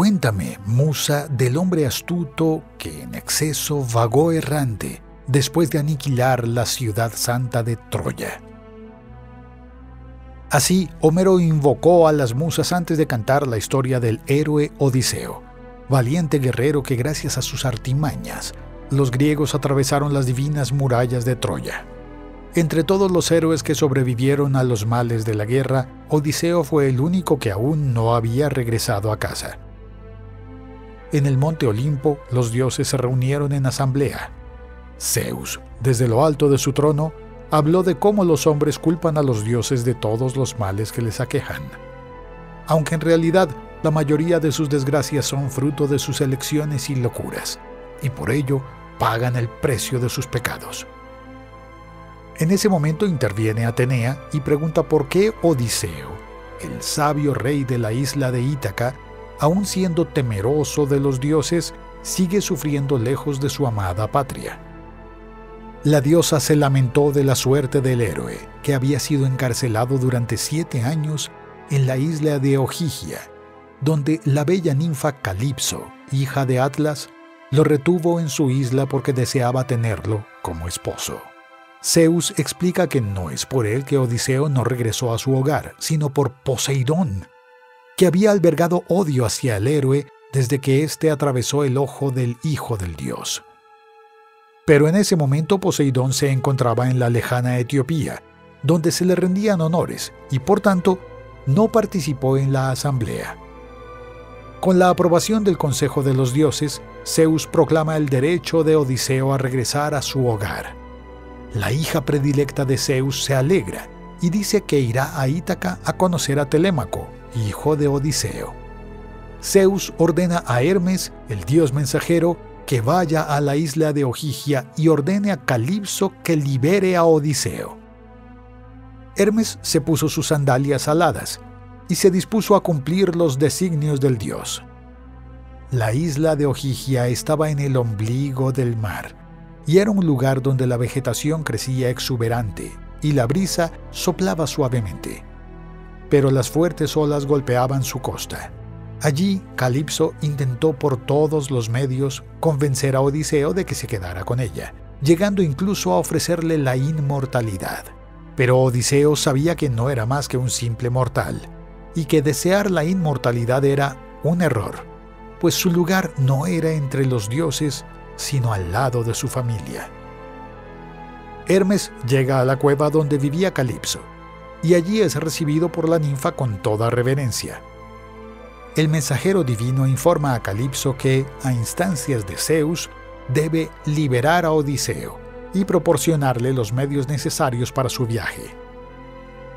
Cuéntame, musa, del hombre astuto que en exceso vagó errante después de aniquilar la ciudad santa de Troya. Así, Homero invocó a las musas antes de cantar la historia del héroe Odiseo, valiente guerrero que gracias a sus artimañas, los griegos atravesaron las divinas murallas de Troya. Entre todos los héroes que sobrevivieron a los males de la guerra, Odiseo fue el único que aún no había regresado a casa. En el monte Olimpo, los dioses se reunieron en asamblea. Zeus, desde lo alto de su trono, habló de cómo los hombres culpan a los dioses de todos los males que les aquejan. Aunque en realidad la mayoría de sus desgracias son fruto de sus elecciones y locuras, y por ello pagan el precio de sus pecados. En ese momento interviene Atenea y pregunta por qué Odiseo, el sabio rey de la isla de Ítaca, aun siendo temeroso de los dioses, sigue sufriendo lejos de su amada patria la diosa se lamentó de la suerte del héroe, que había sido encarcelado durante siete años en la isla de Ojigia, donde la bella ninfa Calipso, hija de Atlas, lo retuvo en su isla porque deseaba tenerlo como esposo. Zeus explica que no es por él que Odiseo no regresó a su hogar, sino por Poseidón, que había albergado odio hacia el héroe desde que éste atravesó el ojo del hijo del dios. Pero en ese momento Poseidón se encontraba en la lejana Etiopía, donde se le rendían honores y por tanto no participó en la asamblea. Con la aprobación del Consejo de los Dioses, Zeus proclama el derecho de Odiseo a regresar a su hogar. La hija predilecta de Zeus se alegra y dice que irá a Ítaca a conocer a Telémaco, hijo de Odiseo. Zeus ordena a Hermes, el dios mensajero, que vaya a la isla de Ojigia y ordene a Calipso que libere a Odiseo. Hermes se puso sus sandalias aladas y se dispuso a cumplir los designios del dios. La isla de Ojigia estaba en el ombligo del mar y era un lugar donde la vegetación crecía exuberante y la brisa soplaba suavemente. Pero las fuertes olas golpeaban su costa. Allí, Calipso intentó por todos los medios convencer a Odiseo de que se quedara con ella, llegando incluso a ofrecerle la inmortalidad. Pero Odiseo sabía que no era más que un simple mortal, y que desear la inmortalidad era un error, pues su lugar no era entre los dioses, sino al lado de su familia. Hermes llega a la cueva donde vivía Calipso, y allí es recibido por la ninfa con toda reverencia el mensajero divino informa a Calipso que, a instancias de Zeus, debe liberar a Odiseo y proporcionarle los medios necesarios para su viaje.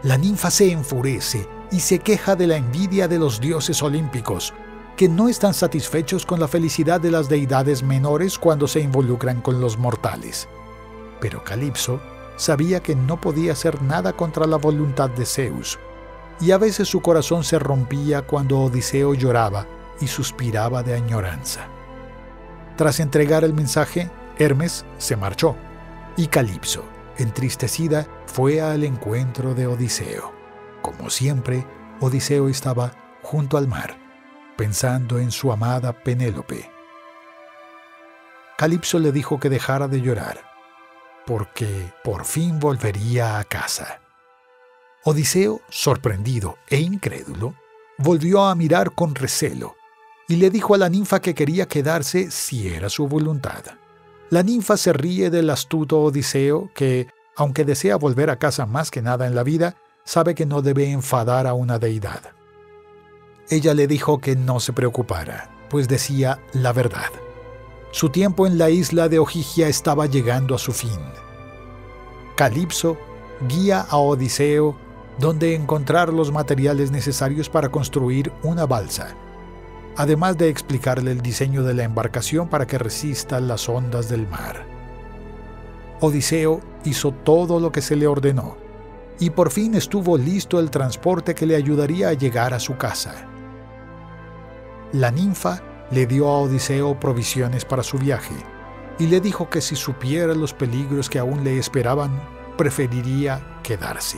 La ninfa se enfurece y se queja de la envidia de los dioses olímpicos, que no están satisfechos con la felicidad de las deidades menores cuando se involucran con los mortales. Pero Calipso sabía que no podía hacer nada contra la voluntad de Zeus, y a veces su corazón se rompía cuando Odiseo lloraba y suspiraba de añoranza. Tras entregar el mensaje, Hermes se marchó y Calipso, entristecida, fue al encuentro de Odiseo. Como siempre, Odiseo estaba junto al mar, pensando en su amada Penélope. Calipso le dijo que dejara de llorar, porque por fin volvería a casa. Odiseo, sorprendido e incrédulo, volvió a mirar con recelo y le dijo a la ninfa que quería quedarse si era su voluntad. La ninfa se ríe del astuto Odiseo que, aunque desea volver a casa más que nada en la vida, sabe que no debe enfadar a una deidad. Ella le dijo que no se preocupara, pues decía la verdad. Su tiempo en la isla de Ojigia estaba llegando a su fin. Calipso guía a Odiseo donde encontrar los materiales necesarios para construir una balsa, además de explicarle el diseño de la embarcación para que resista las ondas del mar. Odiseo hizo todo lo que se le ordenó, y por fin estuvo listo el transporte que le ayudaría a llegar a su casa. La ninfa le dio a Odiseo provisiones para su viaje, y le dijo que si supiera los peligros que aún le esperaban, preferiría quedarse.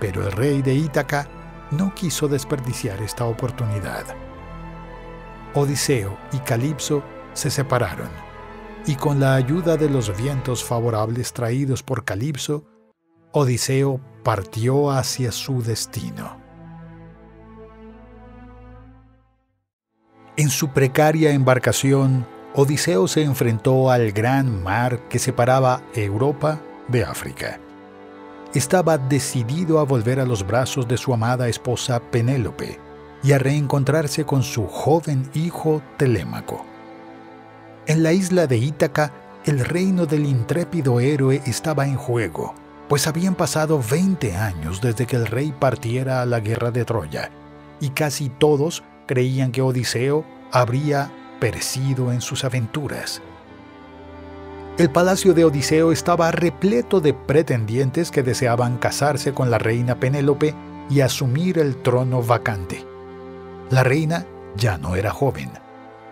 Pero el rey de Ítaca no quiso desperdiciar esta oportunidad. Odiseo y Calipso se separaron, y con la ayuda de los vientos favorables traídos por Calipso, Odiseo partió hacia su destino. En su precaria embarcación, Odiseo se enfrentó al gran mar que separaba Europa de África. Estaba decidido a volver a los brazos de su amada esposa Penélope y a reencontrarse con su joven hijo Telémaco. En la isla de Ítaca, el reino del intrépido héroe estaba en juego, pues habían pasado 20 años desde que el rey partiera a la guerra de Troya, y casi todos creían que Odiseo habría perecido en sus aventuras. El palacio de Odiseo estaba repleto de pretendientes que deseaban casarse con la reina Penélope y asumir el trono vacante. La reina ya no era joven,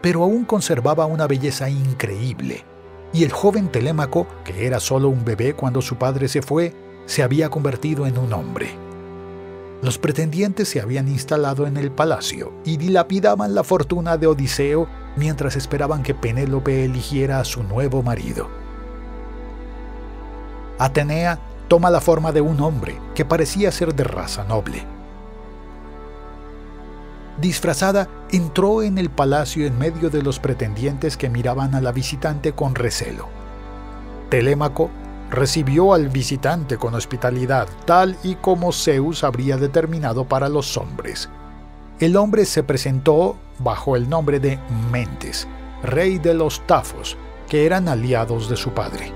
pero aún conservaba una belleza increíble, y el joven Telémaco, que era solo un bebé cuando su padre se fue, se había convertido en un hombre. Los pretendientes se habían instalado en el palacio y dilapidaban la fortuna de Odiseo mientras esperaban que Penélope eligiera a su nuevo marido. Atenea toma la forma de un hombre que parecía ser de raza noble. Disfrazada, entró en el palacio en medio de los pretendientes que miraban a la visitante con recelo. Telémaco recibió al visitante con hospitalidad, tal y como Zeus habría determinado para los hombres. El hombre se presentó bajo el nombre de Mentes, rey de los Tafos, que eran aliados de su padre.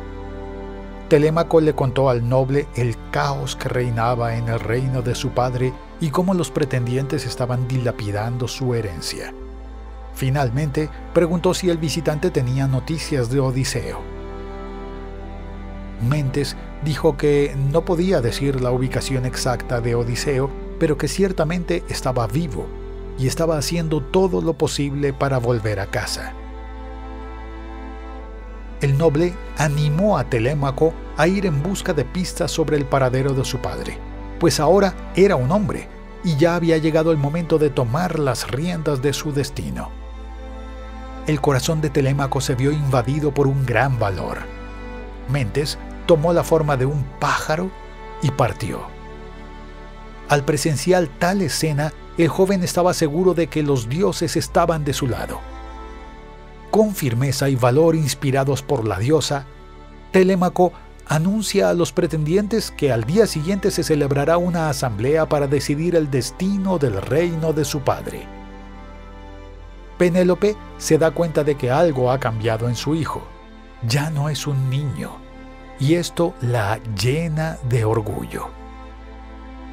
Telémaco le contó al noble el caos que reinaba en el reino de su padre y cómo los pretendientes estaban dilapidando su herencia. Finalmente, preguntó si el visitante tenía noticias de Odiseo. Mentes dijo que no podía decir la ubicación exacta de Odiseo, pero que ciertamente estaba vivo y estaba haciendo todo lo posible para volver a casa. El noble animó a Telémaco a ir en busca de pistas sobre el paradero de su padre, pues ahora era un hombre y ya había llegado el momento de tomar las riendas de su destino. El corazón de Telémaco se vio invadido por un gran valor. Mentes tomó la forma de un pájaro y partió. Al presenciar tal escena, el joven estaba seguro de que los dioses estaban de su lado. Con firmeza y valor inspirados por la diosa, Telémaco anuncia a los pretendientes que al día siguiente se celebrará una asamblea para decidir el destino del reino de su padre. Penélope se da cuenta de que algo ha cambiado en su hijo. Ya no es un niño, y esto la llena de orgullo.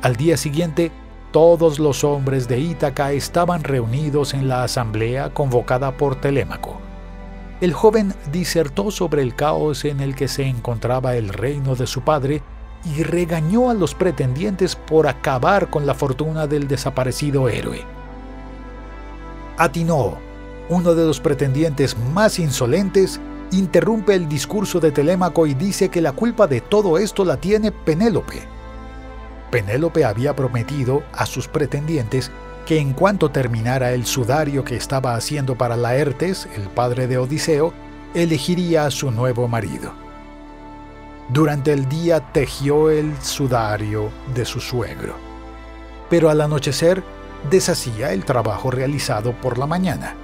Al día siguiente, todos los hombres de Ítaca estaban reunidos en la asamblea convocada por Telémaco. El joven disertó sobre el caos en el que se encontraba el reino de su padre y regañó a los pretendientes por acabar con la fortuna del desaparecido héroe. Atinó, uno de los pretendientes más insolentes, interrumpe el discurso de Telémaco y dice que la culpa de todo esto la tiene Penélope. Penélope había prometido a sus pretendientes que en cuanto terminara el sudario que estaba haciendo para Laertes, el padre de Odiseo, elegiría a su nuevo marido. Durante el día tejió el sudario de su suegro, pero al anochecer deshacía el trabajo realizado por la mañana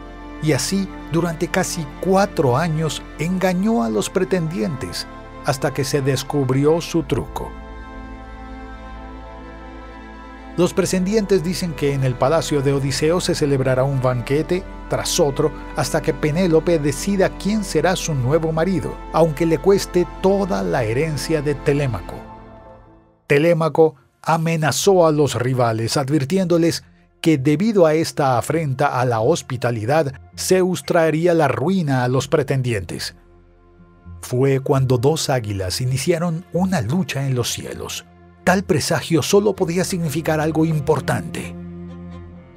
y así durante casi cuatro años engañó a los pretendientes hasta que se descubrió su truco. Los pretendientes dicen que en el palacio de Odiseo se celebrará un banquete tras otro hasta que Penélope decida quién será su nuevo marido, aunque le cueste toda la herencia de Telémaco. Telémaco amenazó a los rivales advirtiéndoles que debido a esta afrenta a la hospitalidad, Zeus traería la ruina a los pretendientes. Fue cuando dos águilas iniciaron una lucha en los cielos. Tal presagio solo podía significar algo importante.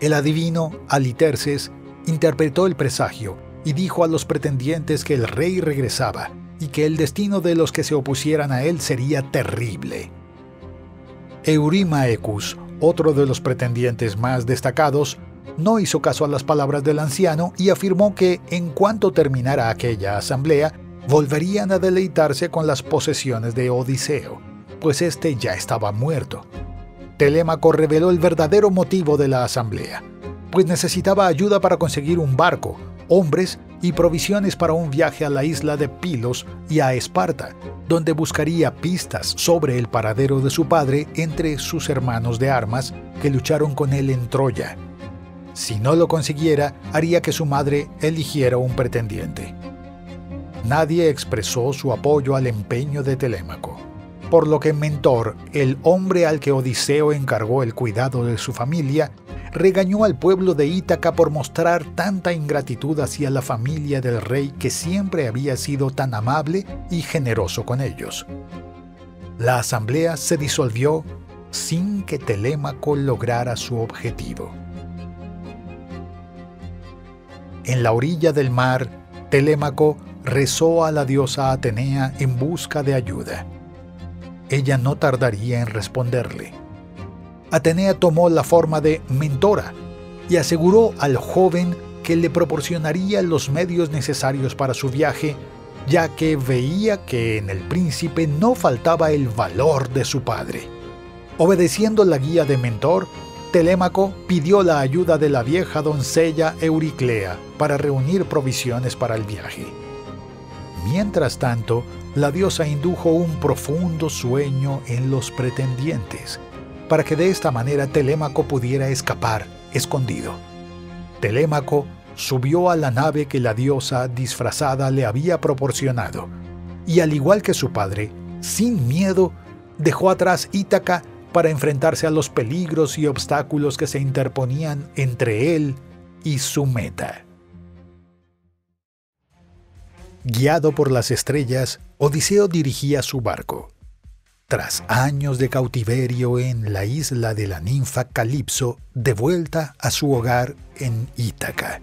El adivino, Aliterces, interpretó el presagio y dijo a los pretendientes que el rey regresaba y que el destino de los que se opusieran a él sería terrible. Eurimaecus otro de los pretendientes más destacados, no hizo caso a las palabras del anciano y afirmó que en cuanto terminara aquella asamblea, volverían a deleitarse con las posesiones de Odiseo, pues éste ya estaba muerto. Telémaco reveló el verdadero motivo de la asamblea, pues necesitaba ayuda para conseguir un barco, hombres y provisiones para un viaje a la isla de Pilos y a Esparta, donde buscaría pistas sobre el paradero de su padre entre sus hermanos de armas que lucharon con él en Troya. Si no lo consiguiera, haría que su madre eligiera un pretendiente. Nadie expresó su apoyo al empeño de Telémaco, por lo que Mentor, el hombre al que Odiseo encargó el cuidado de su familia, regañó al pueblo de Ítaca por mostrar tanta ingratitud hacia la familia del rey que siempre había sido tan amable y generoso con ellos. La asamblea se disolvió sin que Telémaco lograra su objetivo. En la orilla del mar, Telémaco rezó a la diosa Atenea en busca de ayuda. Ella no tardaría en responderle. Atenea tomó la forma de mentora y aseguró al joven que le proporcionaría los medios necesarios para su viaje, ya que veía que en el príncipe no faltaba el valor de su padre. Obedeciendo la guía de mentor, Telémaco pidió la ayuda de la vieja doncella Euriclea para reunir provisiones para el viaje. Mientras tanto, la diosa indujo un profundo sueño en los pretendientes, para que de esta manera Telémaco pudiera escapar escondido. Telémaco subió a la nave que la diosa disfrazada le había proporcionado, y al igual que su padre, sin miedo, dejó atrás Ítaca para enfrentarse a los peligros y obstáculos que se interponían entre él y su meta. Guiado por las estrellas, Odiseo dirigía su barco. Tras años de cautiverio en la isla de la ninfa Calipso, de vuelta a su hogar en Ítaca.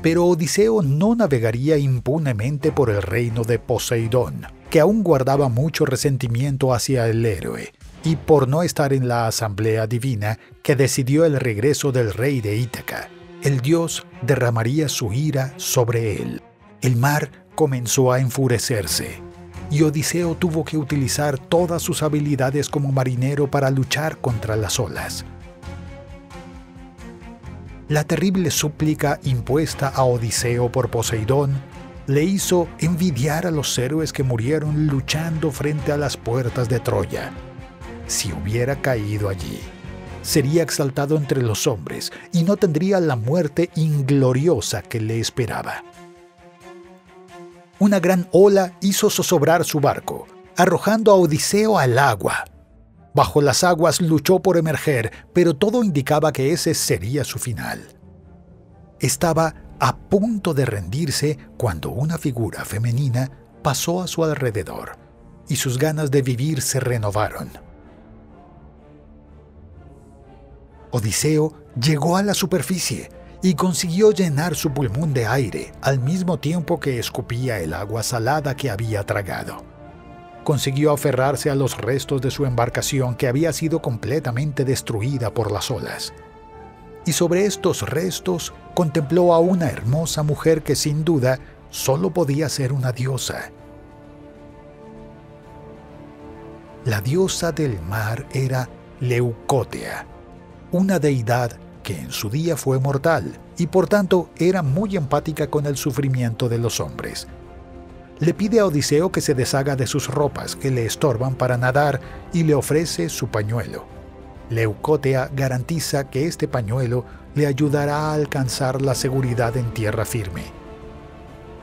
Pero Odiseo no navegaría impunemente por el reino de Poseidón, que aún guardaba mucho resentimiento hacia el héroe, y por no estar en la asamblea divina que decidió el regreso del rey de Ítaca, el dios derramaría su ira sobre él. El mar comenzó a enfurecerse y Odiseo tuvo que utilizar todas sus habilidades como marinero para luchar contra las olas. La terrible súplica impuesta a Odiseo por Poseidón le hizo envidiar a los héroes que murieron luchando frente a las puertas de Troya. Si hubiera caído allí, sería exaltado entre los hombres y no tendría la muerte ingloriosa que le esperaba una gran ola hizo zozobrar su barco, arrojando a Odiseo al agua. Bajo las aguas luchó por emerger, pero todo indicaba que ese sería su final. Estaba a punto de rendirse cuando una figura femenina pasó a su alrededor y sus ganas de vivir se renovaron. Odiseo llegó a la superficie y consiguió llenar su pulmón de aire al mismo tiempo que escupía el agua salada que había tragado. Consiguió aferrarse a los restos de su embarcación que había sido completamente destruida por las olas. Y sobre estos restos contempló a una hermosa mujer que sin duda solo podía ser una diosa. La diosa del mar era Leucotea, una deidad que en su día fue mortal y por tanto era muy empática con el sufrimiento de los hombres. Le pide a Odiseo que se deshaga de sus ropas que le estorban para nadar y le ofrece su pañuelo. Leucotea garantiza que este pañuelo le ayudará a alcanzar la seguridad en tierra firme.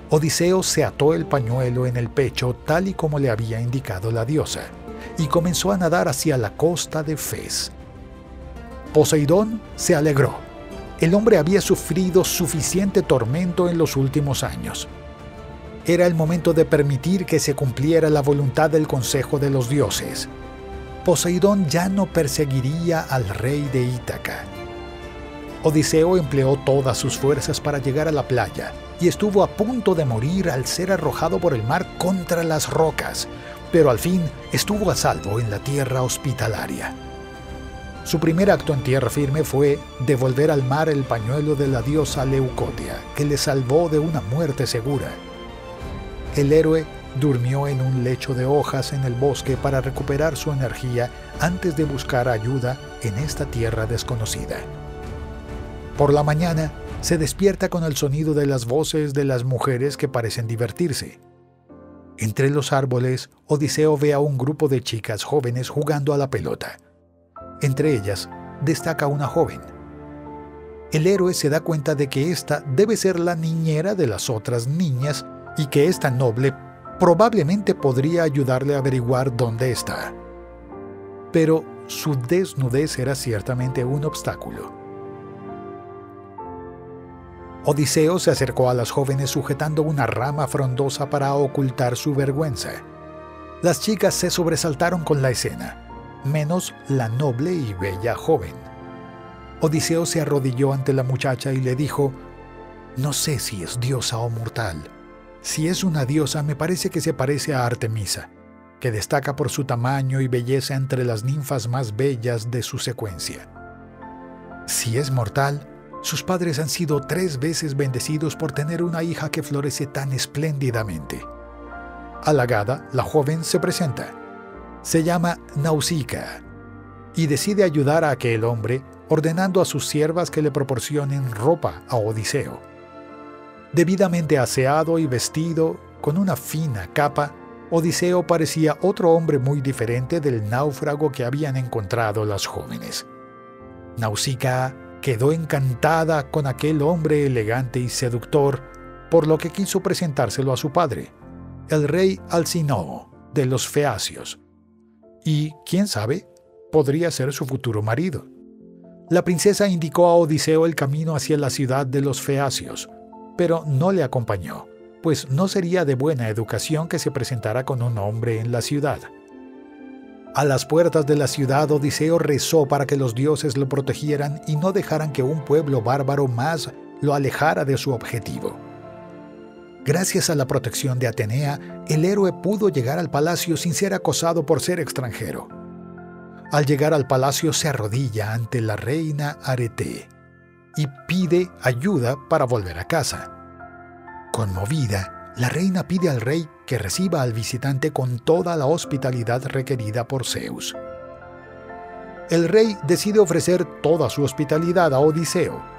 Odiseo se ató el pañuelo en el pecho tal y como le había indicado la diosa, y comenzó a nadar hacia la costa de Fez. Poseidón se alegró. El hombre había sufrido suficiente tormento en los últimos años. Era el momento de permitir que se cumpliera la voluntad del Consejo de los Dioses. Poseidón ya no perseguiría al rey de Ítaca. Odiseo empleó todas sus fuerzas para llegar a la playa y estuvo a punto de morir al ser arrojado por el mar contra las rocas, pero al fin estuvo a salvo en la tierra hospitalaria. Su primer acto en tierra firme fue devolver al mar el pañuelo de la diosa Leucotia, que le salvó de una muerte segura. El héroe durmió en un lecho de hojas en el bosque para recuperar su energía antes de buscar ayuda en esta tierra desconocida. Por la mañana, se despierta con el sonido de las voces de las mujeres que parecen divertirse. Entre los árboles, Odiseo ve a un grupo de chicas jóvenes jugando a la pelota. Entre ellas destaca una joven. El héroe se da cuenta de que esta debe ser la niñera de las otras niñas y que esta noble probablemente podría ayudarle a averiguar dónde está. Pero su desnudez era ciertamente un obstáculo. Odiseo se acercó a las jóvenes sujetando una rama frondosa para ocultar su vergüenza. Las chicas se sobresaltaron con la escena menos la noble y bella joven. Odiseo se arrodilló ante la muchacha y le dijo, No sé si es diosa o mortal. Si es una diosa me parece que se parece a Artemisa, que destaca por su tamaño y belleza entre las ninfas más bellas de su secuencia. Si es mortal, sus padres han sido tres veces bendecidos por tener una hija que florece tan espléndidamente. Halagada, la joven se presenta se llama Nausicaa y decide ayudar a aquel hombre ordenando a sus siervas que le proporcionen ropa a Odiseo. Debidamente aseado y vestido con una fina capa, Odiseo parecía otro hombre muy diferente del náufrago que habían encontrado las jóvenes. Nausicaa quedó encantada con aquel hombre elegante y seductor, por lo que quiso presentárselo a su padre, el rey Alcinoo de los Feacios, y, quién sabe, podría ser su futuro marido. La princesa indicó a Odiseo el camino hacia la ciudad de los Feacios, pero no le acompañó, pues no sería de buena educación que se presentara con un hombre en la ciudad. A las puertas de la ciudad Odiseo rezó para que los dioses lo protegieran y no dejaran que un pueblo bárbaro más lo alejara de su objetivo. Gracias a la protección de Atenea, el héroe pudo llegar al palacio sin ser acosado por ser extranjero. Al llegar al palacio se arrodilla ante la reina Arete y pide ayuda para volver a casa. Conmovida, la reina pide al rey que reciba al visitante con toda la hospitalidad requerida por Zeus. El rey decide ofrecer toda su hospitalidad a Odiseo,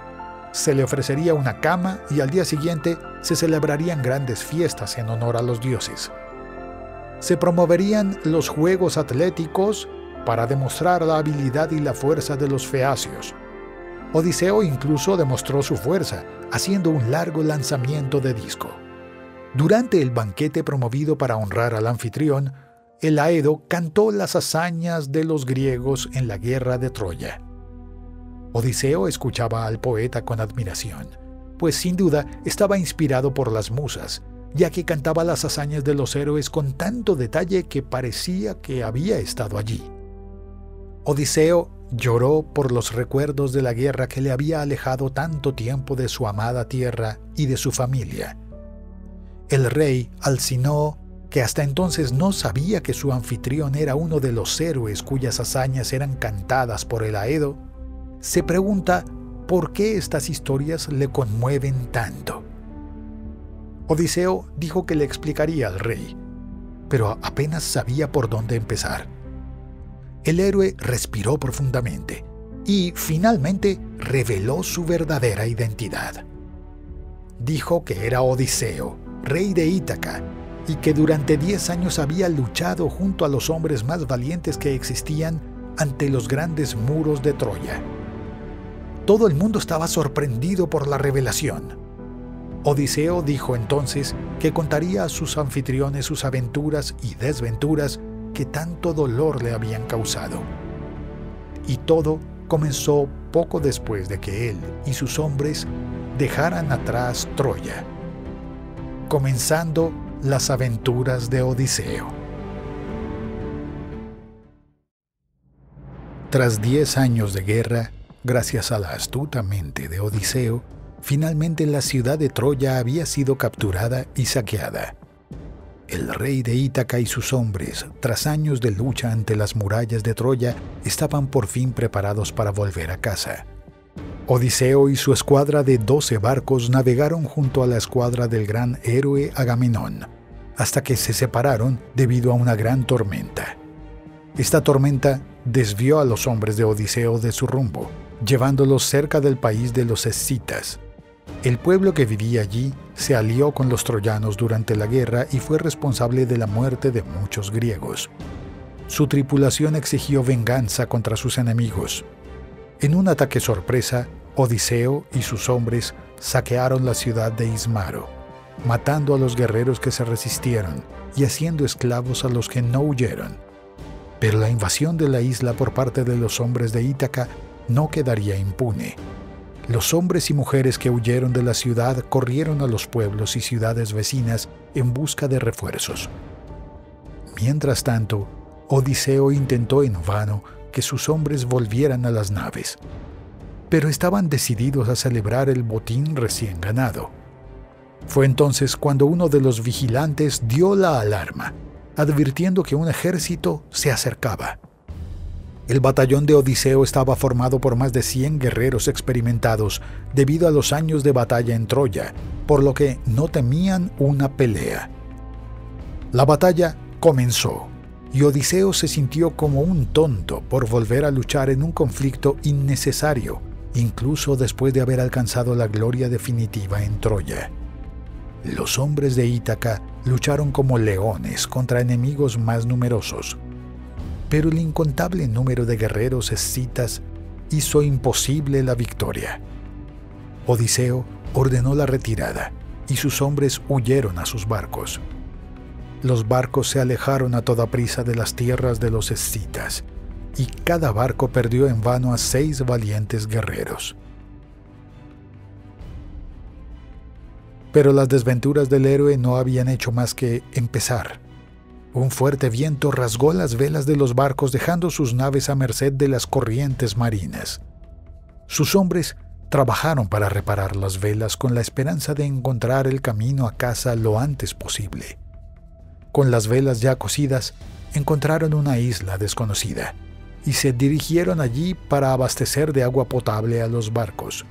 se le ofrecería una cama y al día siguiente se celebrarían grandes fiestas en honor a los dioses. Se promoverían los juegos atléticos para demostrar la habilidad y la fuerza de los feacios. Odiseo incluso demostró su fuerza, haciendo un largo lanzamiento de disco. Durante el banquete promovido para honrar al anfitrión, el Aedo cantó las hazañas de los griegos en la guerra de Troya. Odiseo escuchaba al poeta con admiración, pues sin duda estaba inspirado por las musas, ya que cantaba las hazañas de los héroes con tanto detalle que parecía que había estado allí. Odiseo lloró por los recuerdos de la guerra que le había alejado tanto tiempo de su amada tierra y de su familia. El rey Alcinoo, que hasta entonces no sabía que su anfitrión era uno de los héroes cuyas hazañas eran cantadas por el Aedo, se pregunta por qué estas historias le conmueven tanto. Odiseo dijo que le explicaría al rey, pero apenas sabía por dónde empezar. El héroe respiró profundamente y finalmente reveló su verdadera identidad. Dijo que era Odiseo, rey de Ítaca, y que durante diez años había luchado junto a los hombres más valientes que existían ante los grandes muros de Troya. Todo el mundo estaba sorprendido por la revelación. Odiseo dijo entonces que contaría a sus anfitriones sus aventuras y desventuras que tanto dolor le habían causado. Y todo comenzó poco después de que él y sus hombres dejaran atrás Troya, comenzando las aventuras de Odiseo. Tras diez años de guerra, Gracias a la astuta mente de Odiseo, finalmente la ciudad de Troya había sido capturada y saqueada. El rey de Ítaca y sus hombres, tras años de lucha ante las murallas de Troya, estaban por fin preparados para volver a casa. Odiseo y su escuadra de doce barcos navegaron junto a la escuadra del gran héroe Agamenón, hasta que se separaron debido a una gran tormenta. Esta tormenta desvió a los hombres de Odiseo de su rumbo, llevándolos cerca del país de los escitas. El pueblo que vivía allí se alió con los troyanos durante la guerra y fue responsable de la muerte de muchos griegos. Su tripulación exigió venganza contra sus enemigos. En un ataque sorpresa, Odiseo y sus hombres saquearon la ciudad de Ismaro, matando a los guerreros que se resistieron y haciendo esclavos a los que no huyeron. Pero la invasión de la isla por parte de los hombres de Ítaca no quedaría impune. Los hombres y mujeres que huyeron de la ciudad corrieron a los pueblos y ciudades vecinas en busca de refuerzos. Mientras tanto, Odiseo intentó en vano que sus hombres volvieran a las naves, pero estaban decididos a celebrar el botín recién ganado. Fue entonces cuando uno de los vigilantes dio la alarma, advirtiendo que un ejército se acercaba. El batallón de Odiseo estaba formado por más de 100 guerreros experimentados debido a los años de batalla en Troya, por lo que no temían una pelea. La batalla comenzó y Odiseo se sintió como un tonto por volver a luchar en un conflicto innecesario, incluso después de haber alcanzado la gloria definitiva en Troya. Los hombres de Ítaca lucharon como leones contra enemigos más numerosos, pero el incontable número de guerreros escitas hizo imposible la victoria. Odiseo ordenó la retirada y sus hombres huyeron a sus barcos. Los barcos se alejaron a toda prisa de las tierras de los escitas, y cada barco perdió en vano a seis valientes guerreros. Pero las desventuras del héroe no habían hecho más que empezar. Un fuerte viento rasgó las velas de los barcos dejando sus naves a merced de las corrientes marinas. Sus hombres trabajaron para reparar las velas con la esperanza de encontrar el camino a casa lo antes posible. Con las velas ya cosidas, encontraron una isla desconocida y se dirigieron allí para abastecer de agua potable a los barcos.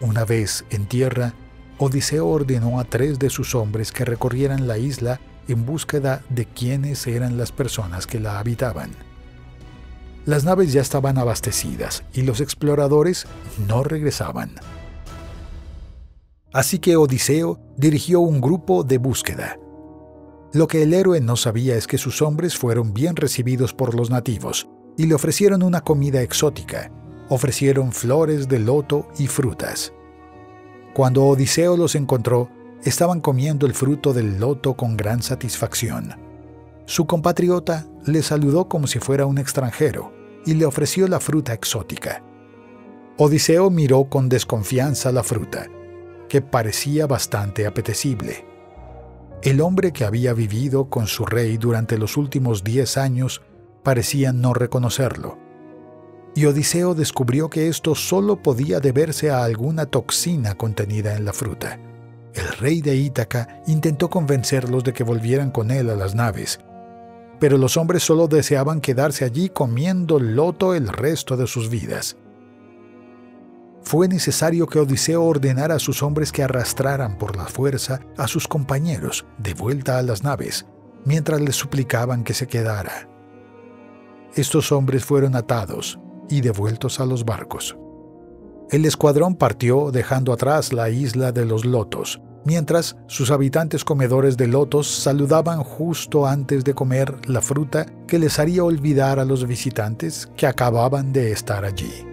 Una vez en tierra, Odiseo ordenó a tres de sus hombres que recorrieran la isla en búsqueda de quiénes eran las personas que la habitaban. Las naves ya estaban abastecidas y los exploradores no regresaban. Así que Odiseo dirigió un grupo de búsqueda. Lo que el héroe no sabía es que sus hombres fueron bien recibidos por los nativos y le ofrecieron una comida exótica. Ofrecieron flores de loto y frutas. Cuando Odiseo los encontró, estaban comiendo el fruto del loto con gran satisfacción. Su compatriota le saludó como si fuera un extranjero y le ofreció la fruta exótica. Odiseo miró con desconfianza la fruta, que parecía bastante apetecible. El hombre que había vivido con su rey durante los últimos diez años parecía no reconocerlo. Y Odiseo descubrió que esto solo podía deberse a alguna toxina contenida en la fruta. El rey de Ítaca intentó convencerlos de que volvieran con él a las naves, pero los hombres solo deseaban quedarse allí comiendo loto el resto de sus vidas. Fue necesario que Odiseo ordenara a sus hombres que arrastraran por la fuerza a sus compañeros de vuelta a las naves, mientras les suplicaban que se quedara. Estos hombres fueron atados y devueltos a los barcos. El escuadrón partió dejando atrás la isla de los lotos, mientras sus habitantes comedores de lotos saludaban justo antes de comer la fruta que les haría olvidar a los visitantes que acababan de estar allí.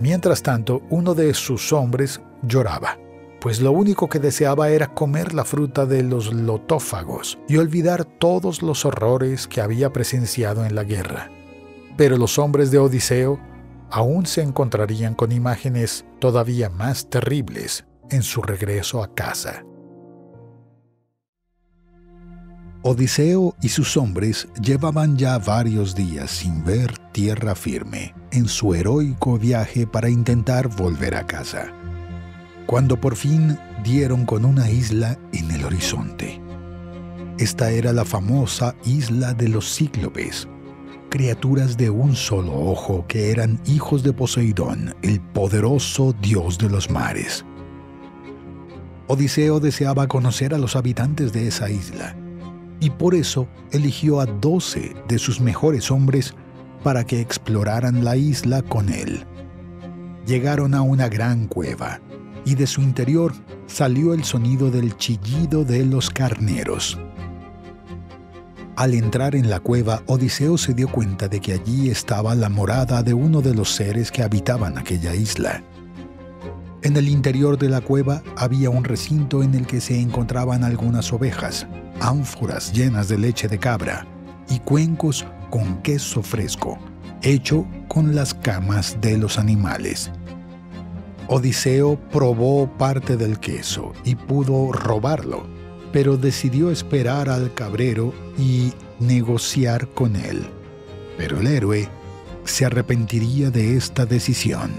Mientras tanto, uno de sus hombres lloraba, pues lo único que deseaba era comer la fruta de los lotófagos y olvidar todos los horrores que había presenciado en la guerra. Pero los hombres de Odiseo aún se encontrarían con imágenes todavía más terribles en su regreso a casa. Odiseo y sus hombres llevaban ya varios días sin ver tierra firme en su heroico viaje para intentar volver a casa. Cuando por fin dieron con una isla en el horizonte, Esta era la famosa isla de los cíclopes, criaturas de un solo ojo que eran hijos de Poseidón, el poderoso dios de los mares. Odiseo deseaba conocer a los habitantes de esa isla, y por eso eligió a doce de sus mejores hombres para que exploraran la isla con él. Llegaron a una gran cueva, y de su interior salió el sonido del chillido de los carneros. Al entrar en la cueva, Odiseo se dio cuenta de que allí estaba la morada de uno de los seres que habitaban aquella isla. En el interior de la cueva había un recinto en el que se encontraban algunas ovejas, ánforas llenas de leche de cabra y cuencos con queso fresco, hecho con las camas de los animales. Odiseo probó parte del queso y pudo robarlo pero decidió esperar al cabrero y negociar con él. Pero el héroe se arrepentiría de esta decisión.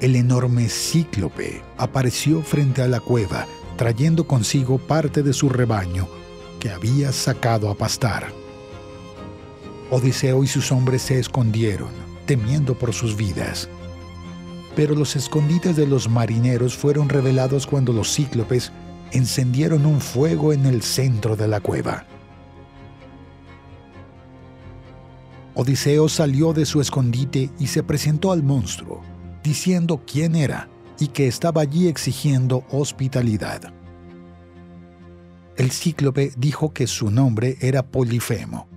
El enorme cíclope apareció frente a la cueva, trayendo consigo parte de su rebaño que había sacado a pastar. Odiseo y sus hombres se escondieron, temiendo por sus vidas. Pero los escondites de los marineros fueron revelados cuando los cíclopes encendieron un fuego en el centro de la cueva. Odiseo salió de su escondite y se presentó al monstruo, diciendo quién era y que estaba allí exigiendo hospitalidad. El cíclope dijo que su nombre era Polifemo,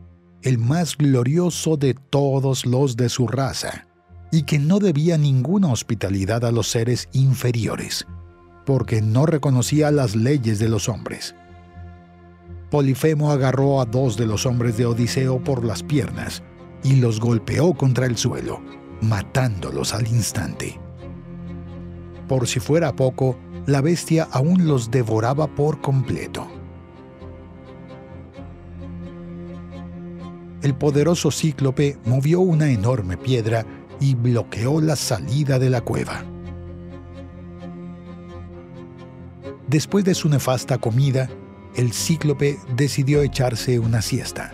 el más glorioso de todos los de su raza, y que no debía ninguna hospitalidad a los seres inferiores, porque no reconocía las leyes de los hombres. Polifemo agarró a dos de los hombres de Odiseo por las piernas y los golpeó contra el suelo, matándolos al instante. Por si fuera poco, la bestia aún los devoraba por completo. El poderoso cíclope movió una enorme piedra y bloqueó la salida de la cueva. Después de su nefasta comida, el cíclope decidió echarse una siesta.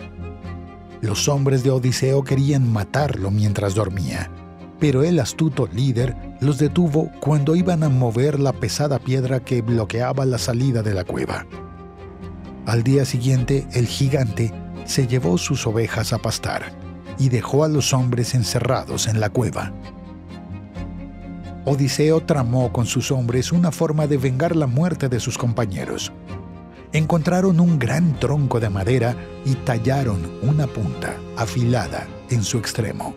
Los hombres de Odiseo querían matarlo mientras dormía, pero el astuto líder los detuvo cuando iban a mover la pesada piedra que bloqueaba la salida de la cueva. Al día siguiente, el gigante se llevó sus ovejas a pastar y dejó a los hombres encerrados en la cueva. Odiseo tramó con sus hombres una forma de vengar la muerte de sus compañeros. Encontraron un gran tronco de madera y tallaron una punta afilada en su extremo.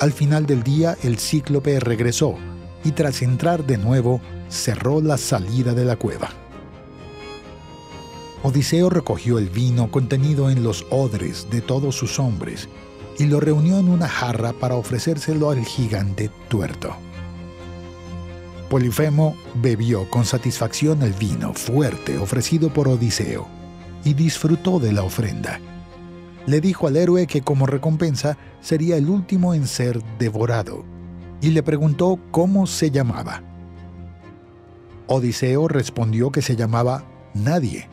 Al final del día el cíclope regresó y tras entrar de nuevo cerró la salida de la cueva. Odiseo recogió el vino contenido en los odres de todos sus hombres y lo reunió en una jarra para ofrecérselo al gigante tuerto. Polifemo bebió con satisfacción el vino fuerte ofrecido por Odiseo y disfrutó de la ofrenda. Le dijo al héroe que como recompensa sería el último en ser devorado y le preguntó cómo se llamaba. Odiseo respondió que se llamaba Nadie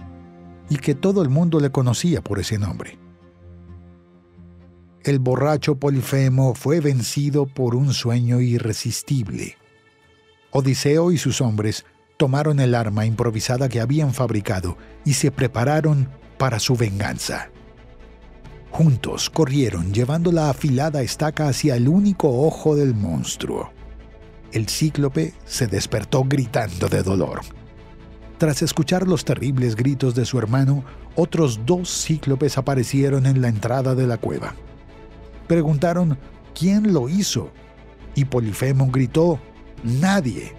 y que todo el mundo le conocía por ese nombre el borracho Polifemo fue vencido por un sueño irresistible. Odiseo y sus hombres tomaron el arma improvisada que habían fabricado y se prepararon para su venganza. Juntos corrieron llevando la afilada estaca hacia el único ojo del monstruo. El cíclope se despertó gritando de dolor. Tras escuchar los terribles gritos de su hermano, otros dos cíclopes aparecieron en la entrada de la cueva preguntaron quién lo hizo. Y Polifemo gritó, nadie,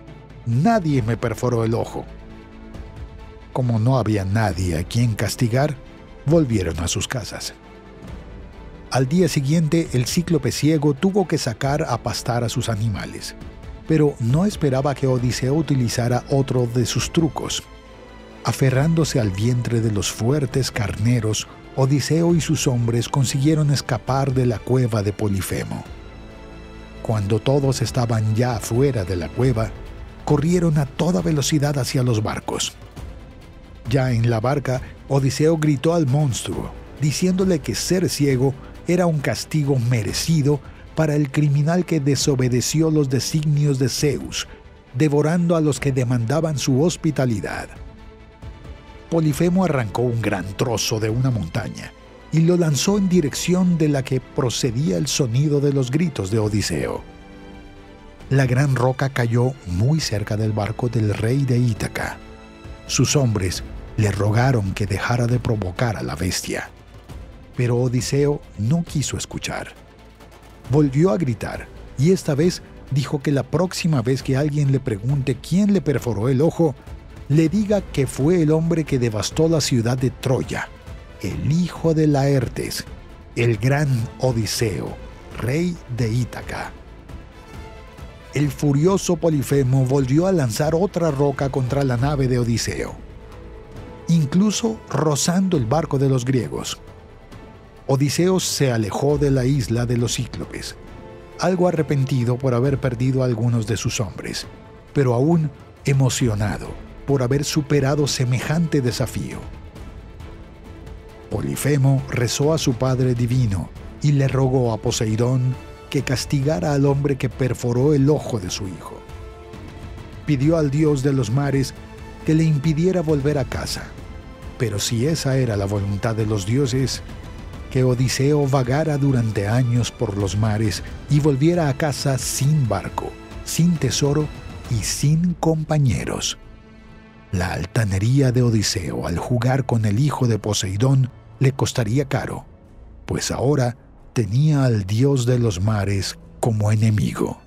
nadie me perforó el ojo. Como no había nadie a quien castigar, volvieron a sus casas. Al día siguiente, el cíclope ciego tuvo que sacar a pastar a sus animales, pero no esperaba que Odiseo utilizara otro de sus trucos. Aferrándose al vientre de los fuertes carneros, Odiseo y sus hombres consiguieron escapar de la cueva de Polifemo. Cuando todos estaban ya fuera de la cueva, corrieron a toda velocidad hacia los barcos. Ya en la barca, Odiseo gritó al monstruo, diciéndole que ser ciego era un castigo merecido para el criminal que desobedeció los designios de Zeus, devorando a los que demandaban su hospitalidad. Polifemo arrancó un gran trozo de una montaña y lo lanzó en dirección de la que procedía el sonido de los gritos de Odiseo. La gran roca cayó muy cerca del barco del rey de Ítaca. Sus hombres le rogaron que dejara de provocar a la bestia. Pero Odiseo no quiso escuchar. Volvió a gritar y esta vez dijo que la próxima vez que alguien le pregunte quién le perforó el ojo, le diga que fue el hombre que devastó la ciudad de Troya, el hijo de Laertes, el gran Odiseo, rey de Ítaca. El furioso Polifemo volvió a lanzar otra roca contra la nave de Odiseo, incluso rozando el barco de los griegos. Odiseo se alejó de la isla de los cíclopes, algo arrepentido por haber perdido a algunos de sus hombres, pero aún emocionado por haber superado semejante desafío. Polifemo rezó a su Padre Divino y le rogó a Poseidón que castigara al hombre que perforó el ojo de su hijo. Pidió al dios de los mares que le impidiera volver a casa, pero si esa era la voluntad de los dioses, que Odiseo vagara durante años por los mares y volviera a casa sin barco, sin tesoro y sin compañeros. La altanería de Odiseo al jugar con el hijo de Poseidón le costaría caro, pues ahora tenía al dios de los mares como enemigo.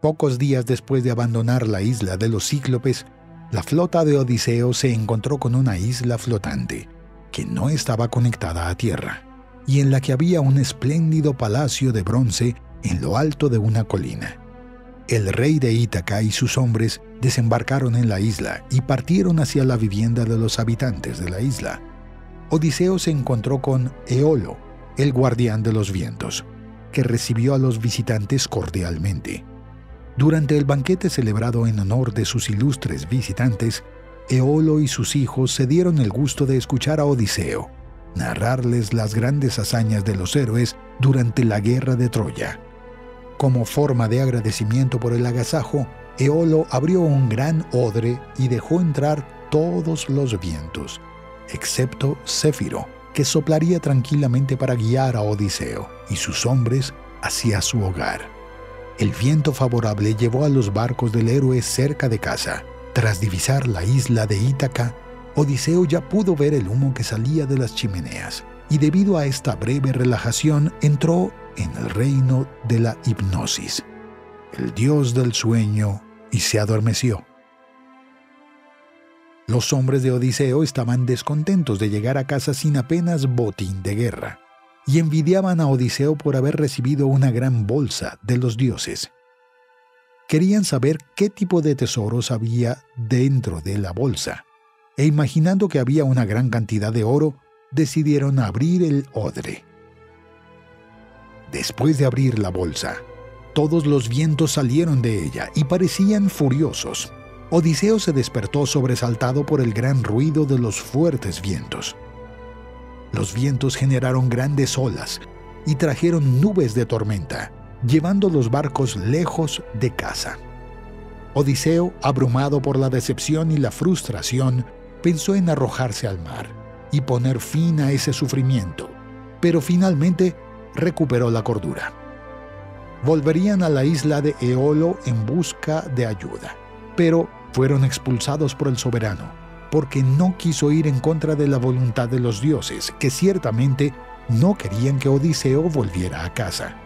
Pocos días después de abandonar la isla de los cíclopes, la flota de Odiseo se encontró con una isla flotante, que no estaba conectada a tierra, y en la que había un espléndido palacio de bronce en lo alto de una colina. El rey de Ítaca y sus hombres desembarcaron en la isla y partieron hacia la vivienda de los habitantes de la isla. Odiseo se encontró con Eolo, el guardián de los vientos, que recibió a los visitantes cordialmente. Durante el banquete celebrado en honor de sus ilustres visitantes, Eolo y sus hijos se dieron el gusto de escuchar a Odiseo, narrarles las grandes hazañas de los héroes durante la guerra de Troya como forma de agradecimiento por el agasajo, Eolo abrió un gran odre y dejó entrar todos los vientos, excepto Céfiro, que soplaría tranquilamente para guiar a Odiseo y sus hombres hacia su hogar. El viento favorable llevó a los barcos del héroe cerca de casa. Tras divisar la isla de Ítaca, Odiseo ya pudo ver el humo que salía de las chimeneas, y debido a esta breve relajación entró en el reino de la hipnosis, el dios del sueño, y se adormeció. Los hombres de Odiseo estaban descontentos de llegar a casa sin apenas botín de guerra, y envidiaban a Odiseo por haber recibido una gran bolsa de los dioses. Querían saber qué tipo de tesoros había dentro de la bolsa, e imaginando que había una gran cantidad de oro, decidieron abrir el odre. Después de abrir la bolsa, todos los vientos salieron de ella y parecían furiosos. Odiseo se despertó sobresaltado por el gran ruido de los fuertes vientos. Los vientos generaron grandes olas y trajeron nubes de tormenta, llevando los barcos lejos de casa. Odiseo, abrumado por la decepción y la frustración, pensó en arrojarse al mar y poner fin a ese sufrimiento, pero finalmente recuperó la cordura. Volverían a la isla de Eolo en busca de ayuda, pero fueron expulsados por el soberano, porque no quiso ir en contra de la voluntad de los dioses, que ciertamente no querían que Odiseo volviera a casa.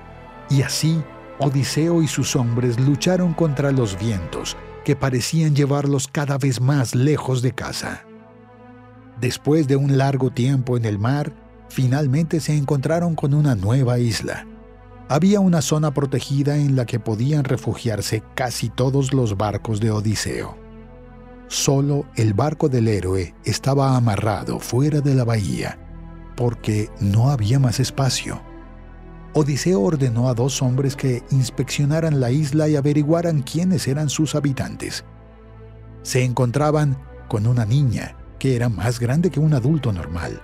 Y así, Odiseo y sus hombres lucharon contra los vientos, que parecían llevarlos cada vez más lejos de casa. Después de un largo tiempo en el mar, finalmente se encontraron con una nueva isla. Había una zona protegida en la que podían refugiarse casi todos los barcos de Odiseo. Solo el barco del héroe estaba amarrado fuera de la bahía, porque no había más espacio. Odiseo ordenó a dos hombres que inspeccionaran la isla y averiguaran quiénes eran sus habitantes. Se encontraban con una niña que era más grande que un adulto normal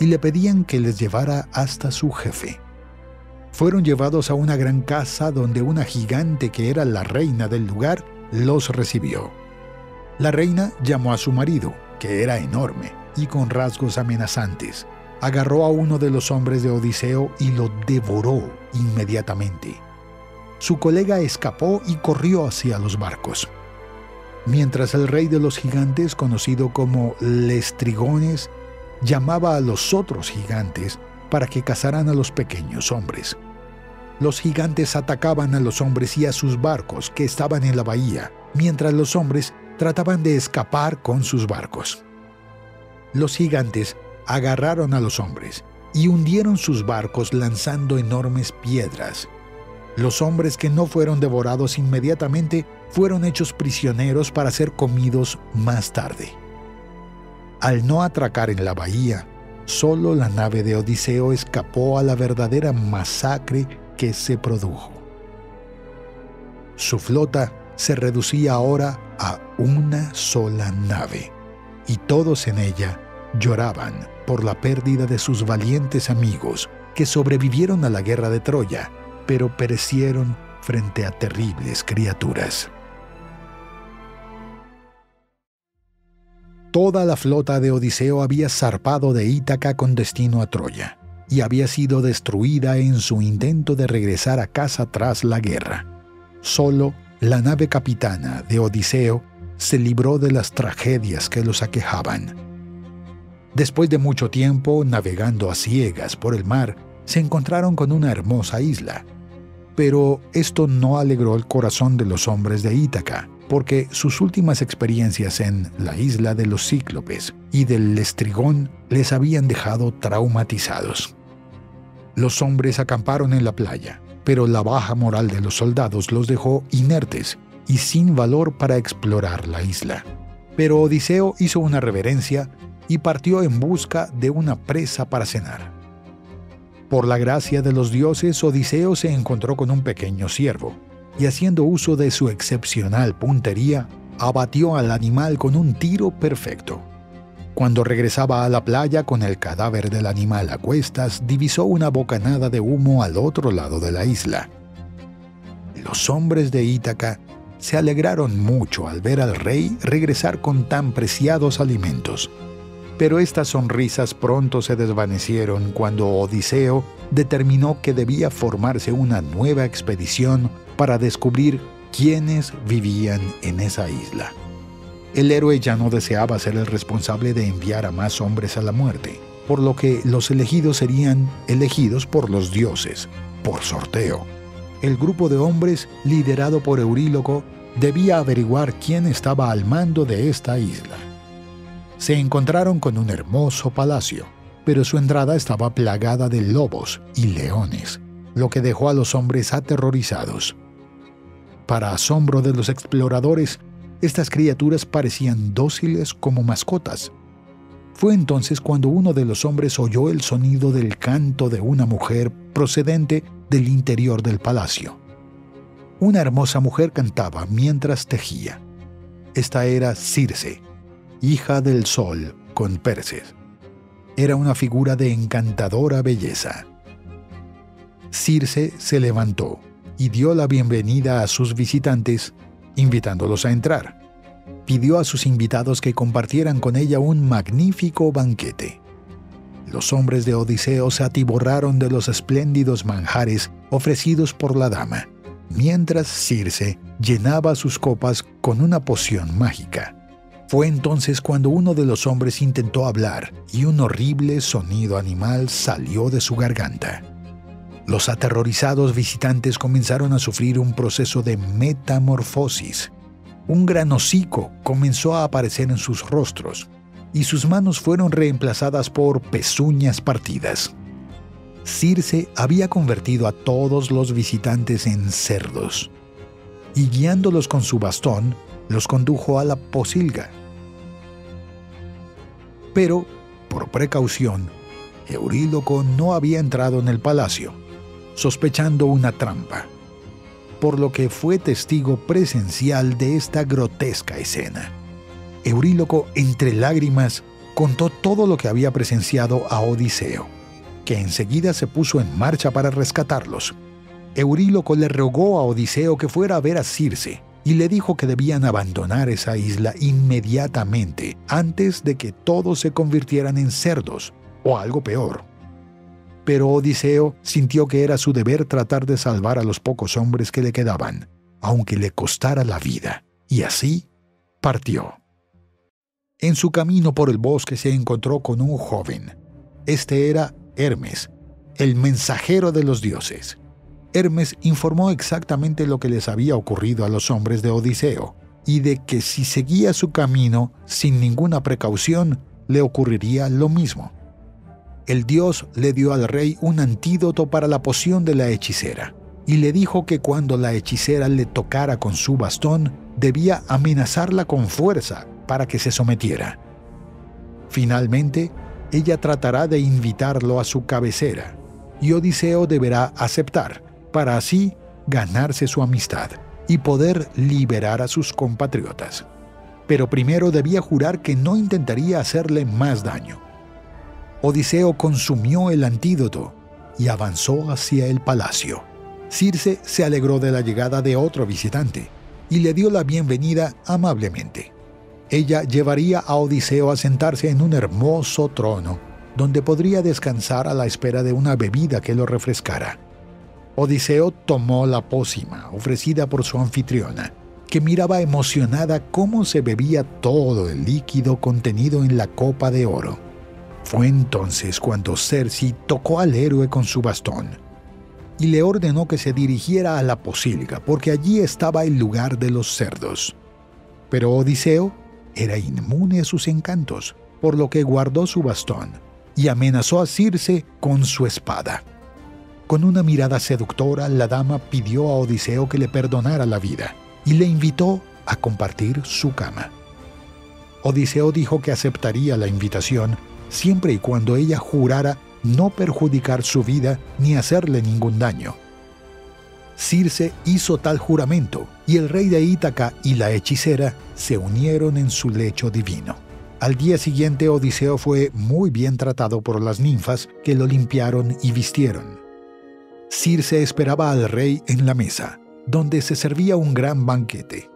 y le pedían que les llevara hasta su jefe. Fueron llevados a una gran casa donde una gigante que era la reina del lugar los recibió. La reina llamó a su marido, que era enorme y con rasgos amenazantes. Agarró a uno de los hombres de Odiseo y lo devoró inmediatamente. Su colega escapó y corrió hacia los barcos. Mientras el rey de los gigantes, conocido como Lestrigones, llamaba a los otros gigantes para que cazaran a los pequeños hombres. Los gigantes atacaban a los hombres y a sus barcos que estaban en la bahía, mientras los hombres trataban de escapar con sus barcos. Los gigantes agarraron a los hombres y hundieron sus barcos lanzando enormes piedras. Los hombres que no fueron devorados inmediatamente fueron hechos prisioneros para ser comidos más tarde. Al no atracar en la bahía, solo la nave de Odiseo escapó a la verdadera masacre que se produjo. Su flota se reducía ahora a una sola nave, y todos en ella lloraban por la pérdida de sus valientes amigos que sobrevivieron a la guerra de Troya, pero perecieron frente a terribles criaturas. Toda la flota de Odiseo había zarpado de Ítaca con destino a Troya y había sido destruida en su intento de regresar a casa tras la guerra. Solo la nave capitana de Odiseo se libró de las tragedias que los aquejaban. Después de mucho tiempo navegando a ciegas por el mar, se encontraron con una hermosa isla. Pero esto no alegró el corazón de los hombres de Ítaca, porque sus últimas experiencias en la isla de los cíclopes y del Lestrigón les habían dejado traumatizados. Los hombres acamparon en la playa, pero la baja moral de los soldados los dejó inertes y sin valor para explorar la isla. Pero Odiseo hizo una reverencia y partió en busca de una presa para cenar. Por la gracia de los dioses, Odiseo se encontró con un pequeño ciervo, y haciendo uso de su excepcional puntería, abatió al animal con un tiro perfecto. Cuando regresaba a la playa con el cadáver del animal a cuestas, divisó una bocanada de humo al otro lado de la isla. Los hombres de Ítaca se alegraron mucho al ver al rey regresar con tan preciados alimentos. Pero estas sonrisas pronto se desvanecieron cuando Odiseo determinó que debía formarse una nueva expedición para descubrir quiénes vivían en esa isla. El héroe ya no deseaba ser el responsable de enviar a más hombres a la muerte, por lo que los elegidos serían elegidos por los dioses, por sorteo. El grupo de hombres, liderado por Euríloco, debía averiguar quién estaba al mando de esta isla. Se encontraron con un hermoso palacio, pero su entrada estaba plagada de lobos y leones, lo que dejó a los hombres aterrorizados. Para asombro de los exploradores, estas criaturas parecían dóciles como mascotas. Fue entonces cuando uno de los hombres oyó el sonido del canto de una mujer procedente del interior del palacio. Una hermosa mujer cantaba mientras tejía. Esta era Circe, hija del sol con Perses. Era una figura de encantadora belleza. Circe se levantó y dio la bienvenida a sus visitantes, invitándolos a entrar. Pidió a sus invitados que compartieran con ella un magnífico banquete. Los hombres de Odiseo se atiborraron de los espléndidos manjares ofrecidos por la dama, mientras Circe llenaba sus copas con una poción mágica. Fue entonces cuando uno de los hombres intentó hablar y un horrible sonido animal salió de su garganta. Los aterrorizados visitantes comenzaron a sufrir un proceso de metamorfosis. Un gran hocico comenzó a aparecer en sus rostros y sus manos fueron reemplazadas por pezuñas partidas. Circe había convertido a todos los visitantes en cerdos y guiándolos con su bastón, los condujo a la posilga. Pero, por precaución, Euríloco no había entrado en el palacio sospechando una trampa, por lo que fue testigo presencial de esta grotesca escena. Euríloco, entre lágrimas, contó todo lo que había presenciado a Odiseo, que enseguida se puso en marcha para rescatarlos. Euríloco le rogó a Odiseo que fuera a ver a Circe y le dijo que debían abandonar esa isla inmediatamente antes de que todos se convirtieran en cerdos o algo peor. Pero Odiseo sintió que era su deber tratar de salvar a los pocos hombres que le quedaban, aunque le costara la vida, y así partió. En su camino por el bosque se encontró con un joven. Este era Hermes, el mensajero de los dioses. Hermes informó exactamente lo que les había ocurrido a los hombres de Odiseo, y de que si seguía su camino sin ninguna precaución, le ocurriría lo mismo. El dios le dio al rey un antídoto para la poción de la hechicera, y le dijo que cuando la hechicera le tocara con su bastón, debía amenazarla con fuerza para que se sometiera. Finalmente, ella tratará de invitarlo a su cabecera, y Odiseo deberá aceptar, para así ganarse su amistad y poder liberar a sus compatriotas. Pero primero debía jurar que no intentaría hacerle más daño. Odiseo consumió el antídoto y avanzó hacia el palacio. Circe se alegró de la llegada de otro visitante y le dio la bienvenida amablemente. Ella llevaría a Odiseo a sentarse en un hermoso trono, donde podría descansar a la espera de una bebida que lo refrescara. Odiseo tomó la pócima ofrecida por su anfitriona, que miraba emocionada cómo se bebía todo el líquido contenido en la copa de oro. Fue entonces cuando Cersei tocó al héroe con su bastón y le ordenó que se dirigiera a la posilga, porque allí estaba el lugar de los cerdos. Pero Odiseo era inmune a sus encantos, por lo que guardó su bastón y amenazó a Circe con su espada. Con una mirada seductora, la dama pidió a Odiseo que le perdonara la vida y le invitó a compartir su cama. Odiseo dijo que aceptaría la invitación siempre y cuando ella jurara no perjudicar su vida ni hacerle ningún daño. Circe hizo tal juramento y el rey de Ítaca y la hechicera se unieron en su lecho divino. Al día siguiente Odiseo fue muy bien tratado por las ninfas que lo limpiaron y vistieron. Circe esperaba al rey en la mesa, donde se servía un gran banquete,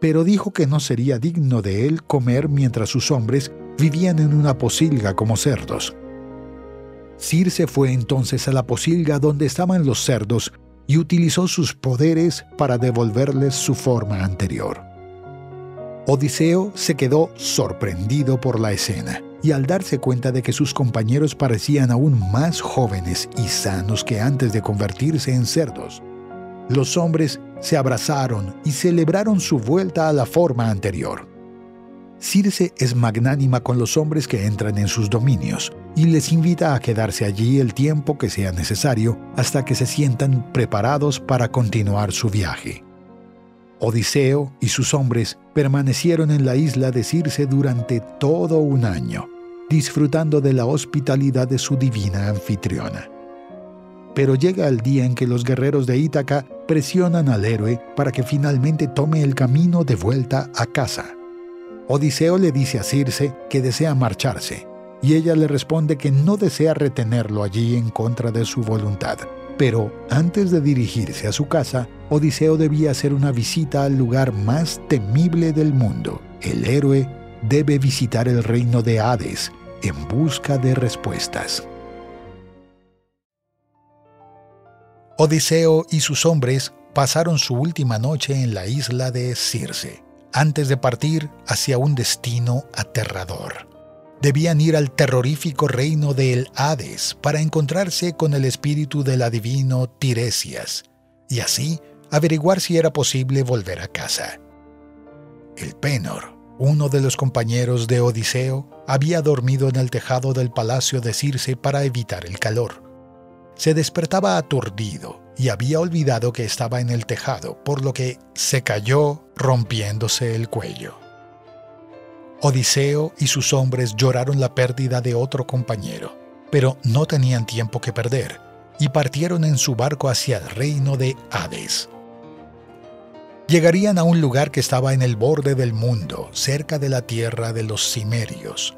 pero dijo que no sería digno de él comer mientras sus hombres vivían en una posilga como cerdos. Circe fue entonces a la posilga donde estaban los cerdos y utilizó sus poderes para devolverles su forma anterior. Odiseo se quedó sorprendido por la escena y al darse cuenta de que sus compañeros parecían aún más jóvenes y sanos que antes de convertirse en cerdos, los hombres se abrazaron y celebraron su vuelta a la forma anterior. Circe es magnánima con los hombres que entran en sus dominios y les invita a quedarse allí el tiempo que sea necesario hasta que se sientan preparados para continuar su viaje. Odiseo y sus hombres permanecieron en la isla de Circe durante todo un año, disfrutando de la hospitalidad de su divina anfitriona. Pero llega el día en que los guerreros de Ítaca presionan al héroe para que finalmente tome el camino de vuelta a casa. Odiseo le dice a Circe que desea marcharse, y ella le responde que no desea retenerlo allí en contra de su voluntad. Pero antes de dirigirse a su casa, Odiseo debía hacer una visita al lugar más temible del mundo. El héroe debe visitar el reino de Hades en busca de respuestas. Odiseo y sus hombres pasaron su última noche en la isla de Circe, antes de partir hacia un destino aterrador debían ir al terrorífico reino del Hades para encontrarse con el espíritu del adivino Tiresias y así averiguar si era posible volver a casa. El Penor, uno de los compañeros de Odiseo, había dormido en el tejado del palacio de Circe para evitar el calor. Se despertaba aturdido y había olvidado que estaba en el tejado, por lo que se cayó rompiéndose el cuello. Odiseo y sus hombres lloraron la pérdida de otro compañero, pero no tenían tiempo que perder y partieron en su barco hacia el reino de Hades. Llegarían a un lugar que estaba en el borde del mundo, cerca de la tierra de los cimerios.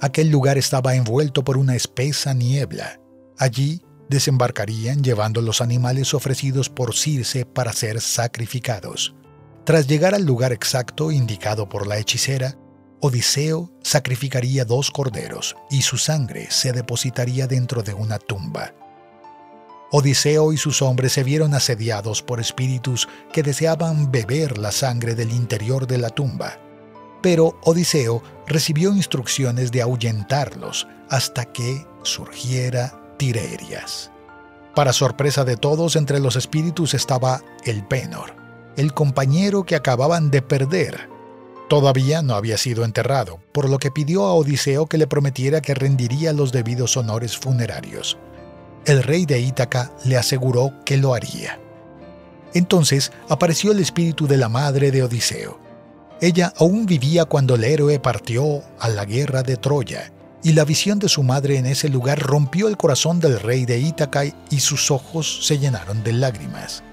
Aquel lugar estaba envuelto por una espesa niebla. Allí desembarcarían llevando los animales ofrecidos por Circe para ser sacrificados. Tras llegar al lugar exacto indicado por la hechicera, Odiseo sacrificaría dos corderos y su sangre se depositaría dentro de una tumba. Odiseo y sus hombres se vieron asediados por espíritus que deseaban beber la sangre del interior de la tumba. Pero Odiseo recibió instrucciones de ahuyentarlos hasta que surgiera Tirerias. Para sorpresa de todos, entre los espíritus estaba el Penor, el compañero que acababan de perder. Todavía no había sido enterrado, por lo que pidió a Odiseo que le prometiera que rendiría los debidos honores funerarios. El rey de Ítaca le aseguró que lo haría. Entonces apareció el espíritu de la madre de Odiseo. Ella aún vivía cuando el héroe partió a la guerra de Troya y la visión de su madre en ese lugar rompió el corazón del rey de Ítaca y sus ojos se llenaron de lágrimas.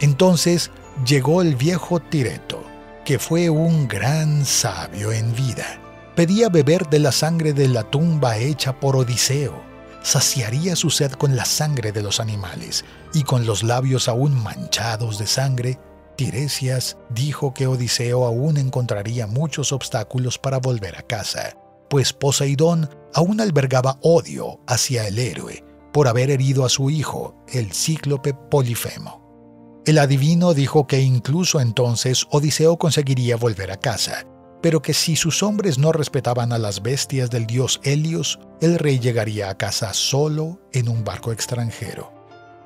Entonces llegó el viejo Tireto, que fue un gran sabio en vida. Pedía beber de la sangre de la tumba hecha por Odiseo. Saciaría su sed con la sangre de los animales, y con los labios aún manchados de sangre, Tiresias dijo que Odiseo aún encontraría muchos obstáculos para volver a casa pues Poseidón aún albergaba odio hacia el héroe por haber herido a su hijo, el cíclope Polifemo. El adivino dijo que incluso entonces Odiseo conseguiría volver a casa, pero que si sus hombres no respetaban a las bestias del dios Helios, el rey llegaría a casa solo en un barco extranjero,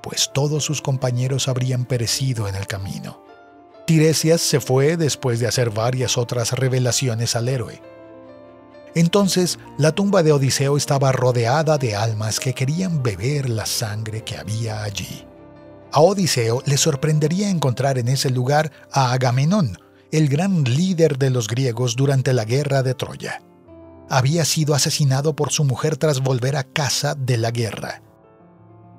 pues todos sus compañeros habrían perecido en el camino. Tiresias se fue después de hacer varias otras revelaciones al héroe, entonces la tumba de Odiseo estaba rodeada de almas que querían beber la sangre que había allí. A Odiseo le sorprendería encontrar en ese lugar a Agamenón, el gran líder de los griegos durante la guerra de Troya. Había sido asesinado por su mujer tras volver a casa de la guerra.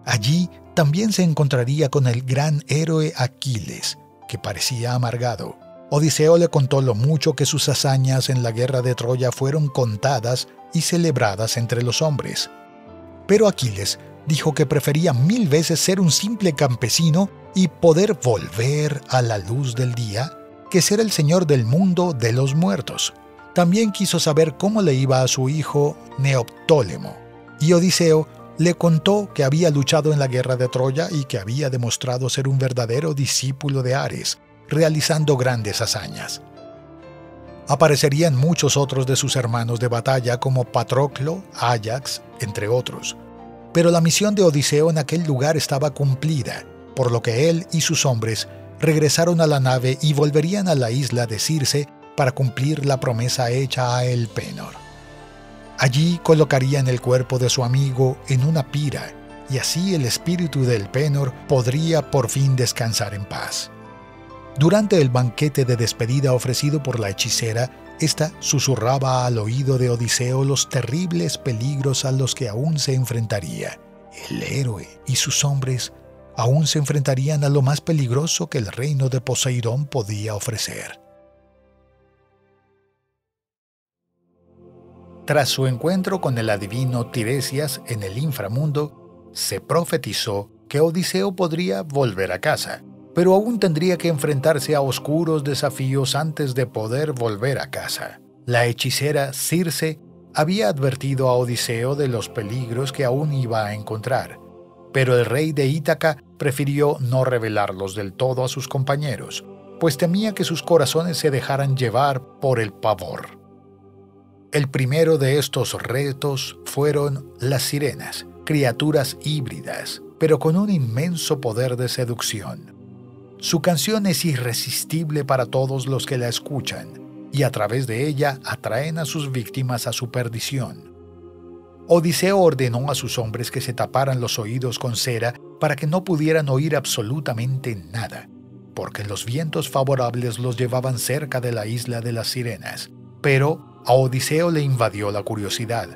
Allí también se encontraría con el gran héroe Aquiles, que parecía amargado. Odiseo le contó lo mucho que sus hazañas en la guerra de Troya fueron contadas y celebradas entre los hombres. Pero Aquiles dijo que prefería mil veces ser un simple campesino y poder volver a la luz del día que ser el señor del mundo de los muertos. También quiso saber cómo le iba a su hijo Neoptólemo, y Odiseo le contó que había luchado en la guerra de Troya y que había demostrado ser un verdadero discípulo de Ares, realizando grandes hazañas. Aparecerían muchos otros de sus hermanos de batalla como Patroclo, Ajax, entre otros. Pero la misión de Odiseo en aquel lugar estaba cumplida, por lo que él y sus hombres regresaron a la nave y volverían a la isla de Circe para cumplir la promesa hecha a El Penor. Allí colocarían el cuerpo de su amigo en una pira, y así el espíritu del Penor podría por fin descansar en paz. Durante el banquete de despedida ofrecido por la hechicera, ésta susurraba al oído de Odiseo los terribles peligros a los que aún se enfrentaría. El héroe y sus hombres aún se enfrentarían a lo más peligroso que el reino de Poseidón podía ofrecer. Tras su encuentro con el adivino Tiresias en el inframundo, se profetizó que Odiseo podría volver a casa pero aún tendría que enfrentarse a oscuros desafíos antes de poder volver a casa. La hechicera Circe había advertido a Odiseo de los peligros que aún iba a encontrar, pero el rey de Ítaca prefirió no revelarlos del todo a sus compañeros, pues temía que sus corazones se dejaran llevar por el pavor. El primero de estos retos fueron las sirenas, criaturas híbridas, pero con un inmenso poder de seducción. Su canción es irresistible para todos los que la escuchan y a través de ella atraen a sus víctimas a su perdición. Odiseo ordenó a sus hombres que se taparan los oídos con cera para que no pudieran oír absolutamente nada, porque los vientos favorables los llevaban cerca de la isla de las sirenas. Pero a Odiseo le invadió la curiosidad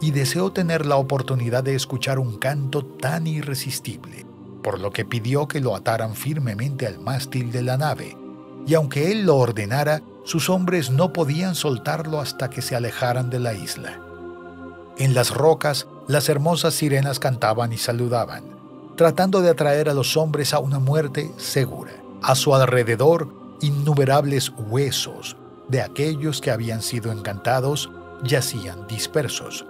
y deseó tener la oportunidad de escuchar un canto tan irresistible por lo que pidió que lo ataran firmemente al mástil de la nave, y aunque él lo ordenara, sus hombres no podían soltarlo hasta que se alejaran de la isla. En las rocas, las hermosas sirenas cantaban y saludaban, tratando de atraer a los hombres a una muerte segura. A su alrededor, innumerables huesos de aquellos que habían sido encantados yacían dispersos.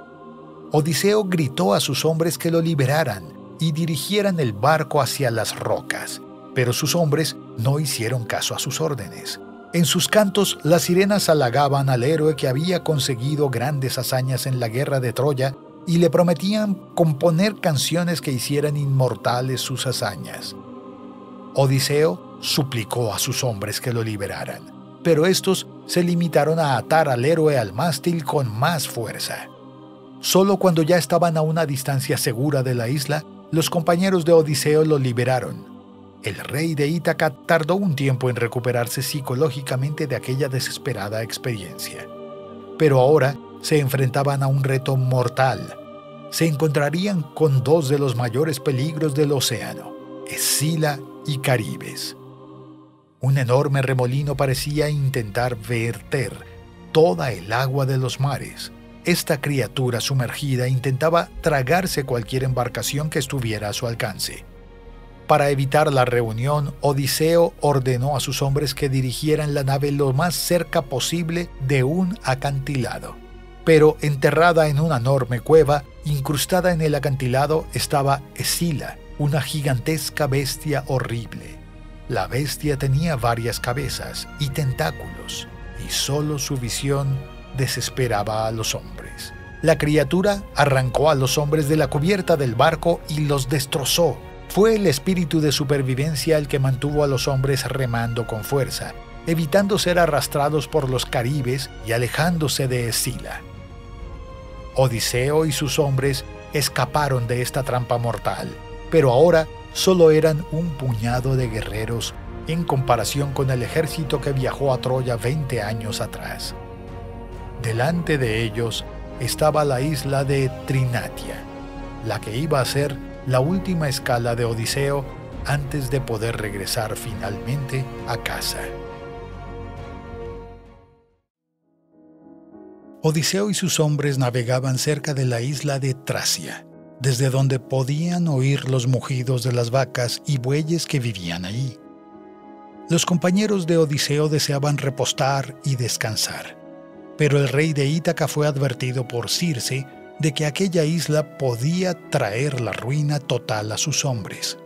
Odiseo gritó a sus hombres que lo liberaran y dirigieran el barco hacia las rocas, pero sus hombres no hicieron caso a sus órdenes. En sus cantos, las sirenas halagaban al héroe que había conseguido grandes hazañas en la guerra de Troya y le prometían componer canciones que hicieran inmortales sus hazañas. Odiseo suplicó a sus hombres que lo liberaran, pero estos se limitaron a atar al héroe al mástil con más fuerza. Solo cuando ya estaban a una distancia segura de la isla, los compañeros de Odiseo lo liberaron el rey de Ítaca tardó un tiempo en recuperarse psicológicamente de aquella desesperada experiencia. Pero ahora se enfrentaban a un reto mortal. Se encontrarían con dos de los mayores peligros del océano, Escila y Caribes. Un enorme remolino parecía intentar verter toda el agua de los mares. Esta criatura sumergida intentaba tragarse cualquier embarcación que estuviera a su alcance. Para evitar la reunión, Odiseo ordenó a sus hombres que dirigieran la nave lo más cerca posible de un acantilado. Pero enterrada en una enorme cueva, incrustada en el acantilado, estaba Escila, una gigantesca bestia horrible. La bestia tenía varias cabezas y tentáculos, y solo su visión desesperaba a los hombres. La criatura arrancó a los hombres de la cubierta del barco y los destrozó fue el espíritu de supervivencia el que mantuvo a los hombres remando con fuerza, evitando ser arrastrados por los caribes y alejándose de Escila. Odiseo y sus hombres escaparon de esta trampa mortal, pero ahora solo eran un puñado de guerreros en comparación con el ejército que viajó a Troya 20 años atrás. Delante de ellos estaba la isla de Trinatia, la que iba a ser la última escala de Odiseo antes de poder regresar finalmente a casa. Odiseo y sus hombres navegaban cerca de la isla de Tracia, desde donde podían oír los mugidos de las vacas y bueyes que vivían allí. Los compañeros de Odiseo deseaban repostar y descansar, pero el rey de Ítaca fue advertido por Circe de que aquella isla podía traer la ruina total a sus hombres.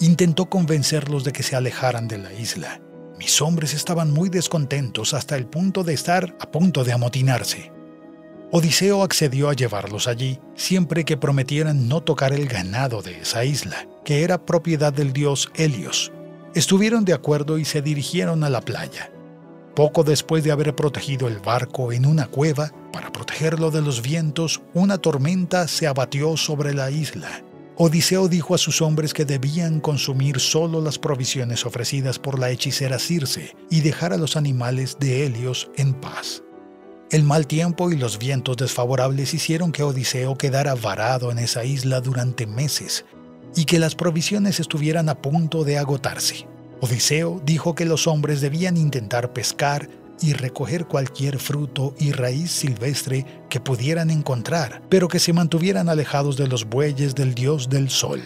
Intentó convencerlos de que se alejaran de la isla. Mis hombres estaban muy descontentos hasta el punto de estar a punto de amotinarse. Odiseo accedió a llevarlos allí, siempre que prometieran no tocar el ganado de esa isla, que era propiedad del dios Helios. Estuvieron de acuerdo y se dirigieron a la playa. Poco después de haber protegido el barco en una cueva, para protegerlo de los vientos, una tormenta se abatió sobre la isla. Odiseo dijo a sus hombres que debían consumir solo las provisiones ofrecidas por la hechicera Circe y dejar a los animales de Helios en paz. El mal tiempo y los vientos desfavorables hicieron que Odiseo quedara varado en esa isla durante meses y que las provisiones estuvieran a punto de agotarse. Odiseo dijo que los hombres debían intentar pescar y recoger cualquier fruto y raíz silvestre que pudieran encontrar, pero que se mantuvieran alejados de los bueyes del dios del sol.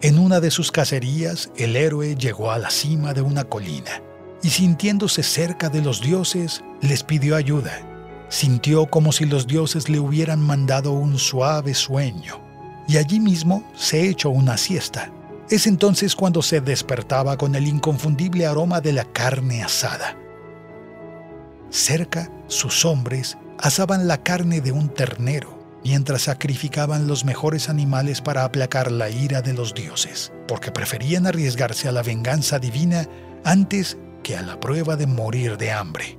En una de sus cacerías, el héroe llegó a la cima de una colina y sintiéndose cerca de los dioses, les pidió ayuda. Sintió como si los dioses le hubieran mandado un suave sueño y allí mismo se echó una siesta. Es entonces cuando se despertaba con el inconfundible aroma de la carne asada. Cerca, sus hombres asaban la carne de un ternero, mientras sacrificaban los mejores animales para aplacar la ira de los dioses, porque preferían arriesgarse a la venganza divina antes que a la prueba de morir de hambre.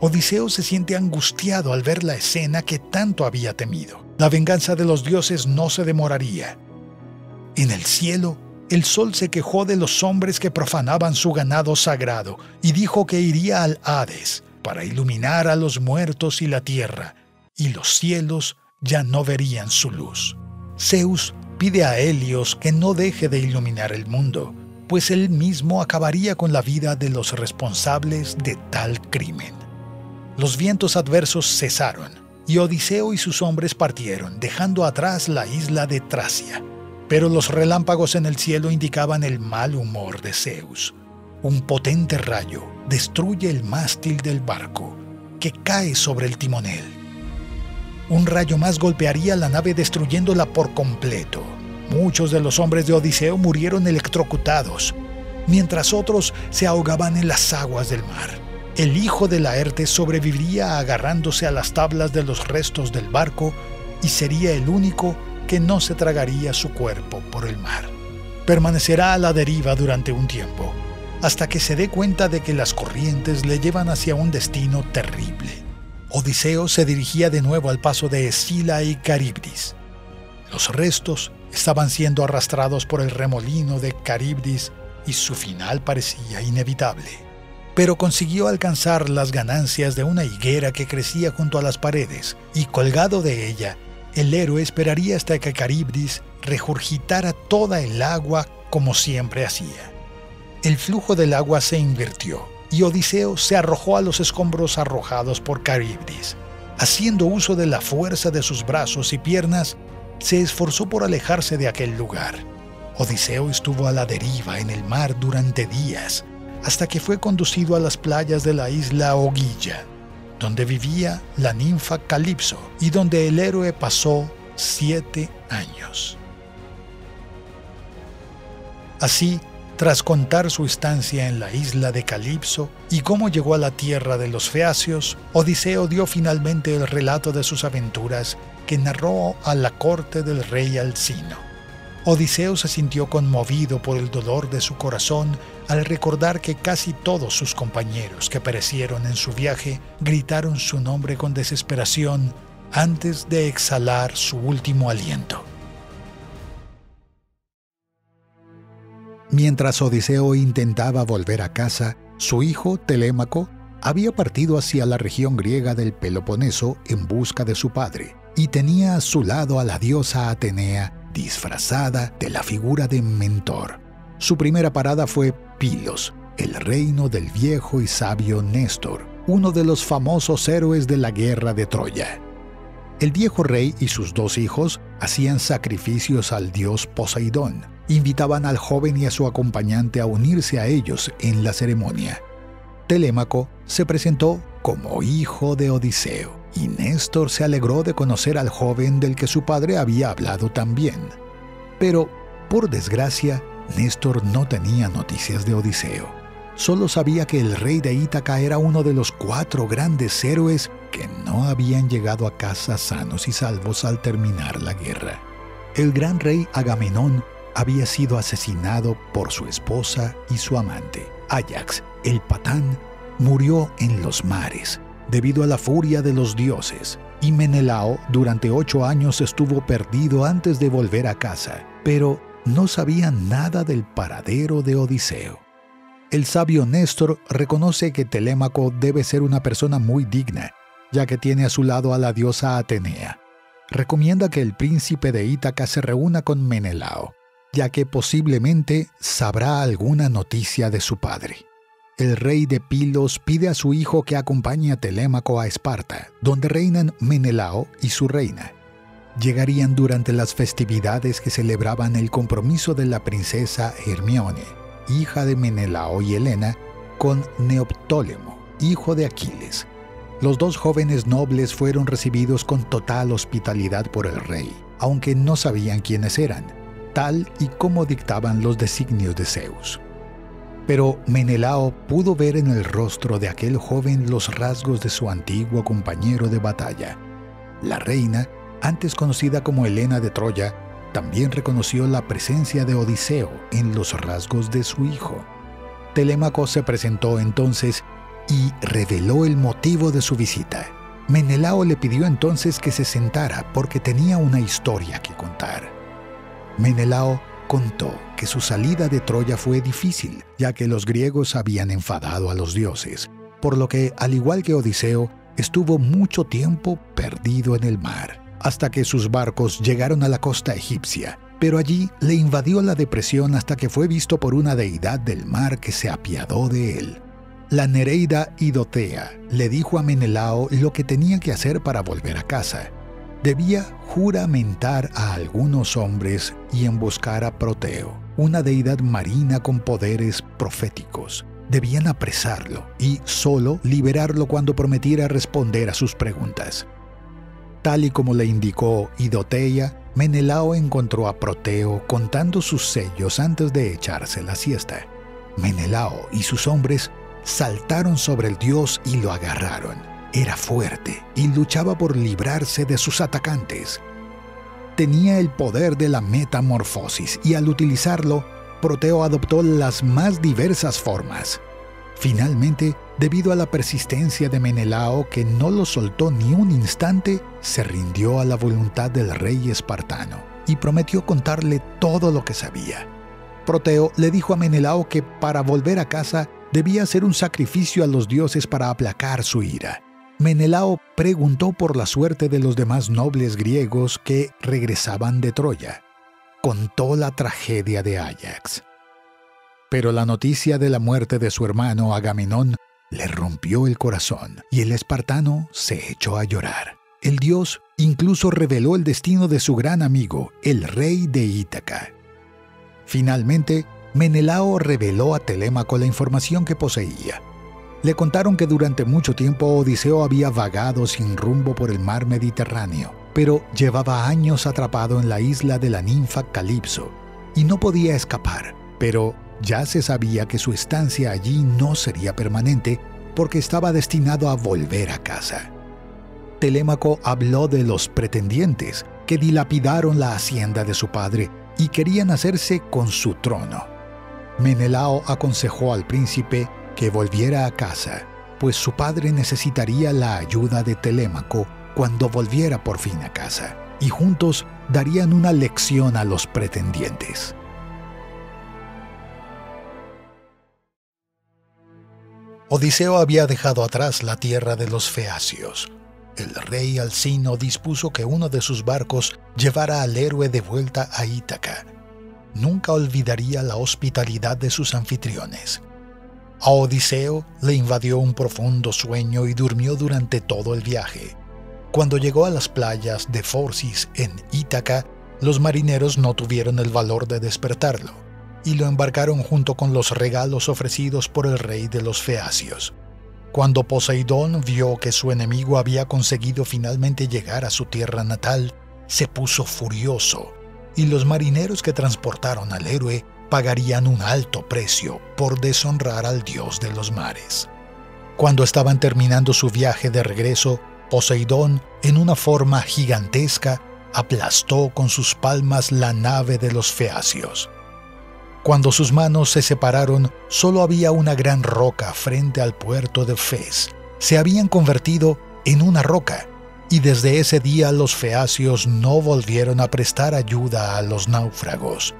Odiseo se siente angustiado al ver la escena que tanto había temido. La venganza de los dioses no se demoraría. En el cielo, el sol se quejó de los hombres que profanaban su ganado sagrado y dijo que iría al Hades para iluminar a los muertos y la tierra, y los cielos ya no verían su luz. Zeus pide a Helios que no deje de iluminar el mundo, pues él mismo acabaría con la vida de los responsables de tal crimen. Los vientos adversos cesaron, y Odiseo y sus hombres partieron, dejando atrás la isla de Tracia. Pero los relámpagos en el cielo indicaban el mal humor de Zeus. Un potente rayo destruye el mástil del barco, que cae sobre el timonel. Un rayo más golpearía la nave destruyéndola por completo. Muchos de los hombres de Odiseo murieron electrocutados, mientras otros se ahogaban en las aguas del mar. El hijo de Laertes sobreviviría agarrándose a las tablas de los restos del barco y sería el único que no se tragaría su cuerpo por el mar. Permanecerá a la deriva durante un tiempo, hasta que se dé cuenta de que las corrientes le llevan hacia un destino terrible. Odiseo se dirigía de nuevo al paso de Escila y Caribdis. Los restos estaban siendo arrastrados por el remolino de Caribdis y su final parecía inevitable. Pero consiguió alcanzar las ganancias de una higuera que crecía junto a las paredes, y colgado de ella, el héroe esperaría hasta que Caribdis regurgitara toda el agua como siempre hacía. El flujo del agua se invirtió y Odiseo se arrojó a los escombros arrojados por Caribdis. Haciendo uso de la fuerza de sus brazos y piernas, se esforzó por alejarse de aquel lugar. Odiseo estuvo a la deriva en el mar durante días, hasta que fue conducido a las playas de la isla Oguilla, donde vivía la ninfa Calipso y donde el héroe pasó siete años. Así, tras contar su estancia en la isla de Calipso y cómo llegó a la tierra de los Feacios, Odiseo dio finalmente el relato de sus aventuras que narró a la corte del rey Alcino. Odiseo se sintió conmovido por el dolor de su corazón al recordar que casi todos sus compañeros que perecieron en su viaje gritaron su nombre con desesperación antes de exhalar su último aliento. Mientras Odiseo intentaba volver a casa, su hijo, Telémaco, había partido hacia la región griega del Peloponeso en busca de su padre, y tenía a su lado a la diosa Atenea disfrazada de la figura de Mentor. Su primera parada fue Pilos, el reino del viejo y sabio Néstor, uno de los famosos héroes de la guerra de Troya. El viejo rey y sus dos hijos hacían sacrificios al dios Poseidón, invitaban al joven y a su acompañante a unirse a ellos en la ceremonia. Telémaco se presentó como hijo de Odiseo, y Néstor se alegró de conocer al joven del que su padre había hablado también. Pero, por desgracia, Néstor no tenía noticias de Odiseo. Solo sabía que el rey de Ítaca era uno de los cuatro grandes héroes que no habían llegado a casa sanos y salvos al terminar la guerra. El gran rey Agamenón había sido asesinado por su esposa y su amante. Ajax, el patán, murió en los mares debido a la furia de los dioses, y Menelao durante ocho años estuvo perdido antes de volver a casa, pero no sabía nada del paradero de Odiseo. El sabio Néstor reconoce que Telémaco debe ser una persona muy digna, ya que tiene a su lado a la diosa Atenea. Recomienda que el príncipe de Ítaca se reúna con Menelao, ya que posiblemente sabrá alguna noticia de su padre. El rey de Pilos pide a su hijo que acompañe a Telémaco a Esparta, donde reinan Menelao y su reina. Llegarían durante las festividades que celebraban el compromiso de la princesa Hermione, hija de Menelao y Helena, con Neoptólemo, hijo de Aquiles. Los dos jóvenes nobles fueron recibidos con total hospitalidad por el rey, aunque no sabían quiénes eran tal y como dictaban los designios de Zeus. Pero Menelao pudo ver en el rostro de aquel joven los rasgos de su antiguo compañero de batalla. La reina, antes conocida como Helena de Troya, también reconoció la presencia de Odiseo en los rasgos de su hijo. Telémaco se presentó entonces y reveló el motivo de su visita. Menelao le pidió entonces que se sentara porque tenía una historia que contar. Menelao contó que su salida de Troya fue difícil, ya que los griegos habían enfadado a los dioses, por lo que, al igual que Odiseo, estuvo mucho tiempo perdido en el mar, hasta que sus barcos llegaron a la costa egipcia, pero allí le invadió la depresión hasta que fue visto por una deidad del mar que se apiadó de él. La Nereida Idotea le dijo a Menelao lo que tenía que hacer para volver a casa. Debía juramentar a algunos hombres y emboscar a Proteo, una deidad marina con poderes proféticos. Debían apresarlo y solo liberarlo cuando prometiera responder a sus preguntas. Tal y como le indicó Idotea, Menelao encontró a Proteo contando sus sellos antes de echarse la siesta. Menelao y sus hombres saltaron sobre el dios y lo agarraron. Era fuerte y luchaba por librarse de sus atacantes. Tenía el poder de la metamorfosis y al utilizarlo, Proteo adoptó las más diversas formas. Finalmente, debido a la persistencia de Menelao que no lo soltó ni un instante, se rindió a la voluntad del rey espartano y prometió contarle todo lo que sabía. Proteo le dijo a Menelao que para volver a casa debía hacer un sacrificio a los dioses para aplacar su ira. Menelao preguntó por la suerte de los demás nobles griegos que regresaban de Troya. Contó la tragedia de Ajax. Pero la noticia de la muerte de su hermano Agamenón le rompió el corazón y el espartano se echó a llorar. El dios incluso reveló el destino de su gran amigo, el rey de Ítaca. Finalmente, Menelao reveló a Telémaco la información que poseía. Le contaron que durante mucho tiempo Odiseo había vagado sin rumbo por el mar Mediterráneo, pero llevaba años atrapado en la isla de la ninfa Calipso y no podía escapar, pero ya se sabía que su estancia allí no sería permanente porque estaba destinado a volver a casa. Telémaco habló de los pretendientes que dilapidaron la hacienda de su padre y querían hacerse con su trono. Menelao aconsejó al príncipe que volviera a casa, pues su padre necesitaría la ayuda de Telémaco cuando volviera por fin a casa, y juntos darían una lección a los pretendientes. Odiseo había dejado atrás la tierra de los feacios. El rey Alcino dispuso que uno de sus barcos llevara al héroe de vuelta a Ítaca. Nunca olvidaría la hospitalidad de sus anfitriones. A Odiseo le invadió un profundo sueño y durmió durante todo el viaje. Cuando llegó a las playas de Forcis en Ítaca, los marineros no tuvieron el valor de despertarlo y lo embarcaron junto con los regalos ofrecidos por el rey de los Feacios. Cuando Poseidón vio que su enemigo había conseguido finalmente llegar a su tierra natal, se puso furioso, y los marineros que transportaron al héroe pagarían un alto precio por deshonrar al dios de los mares. Cuando estaban terminando su viaje de regreso, Poseidón, en una forma gigantesca, aplastó con sus palmas la nave de los Feacios. Cuando sus manos se separaron, solo había una gran roca frente al puerto de Fez. Se habían convertido en una roca, y desde ese día los feacios no volvieron a prestar ayuda a los náufragos.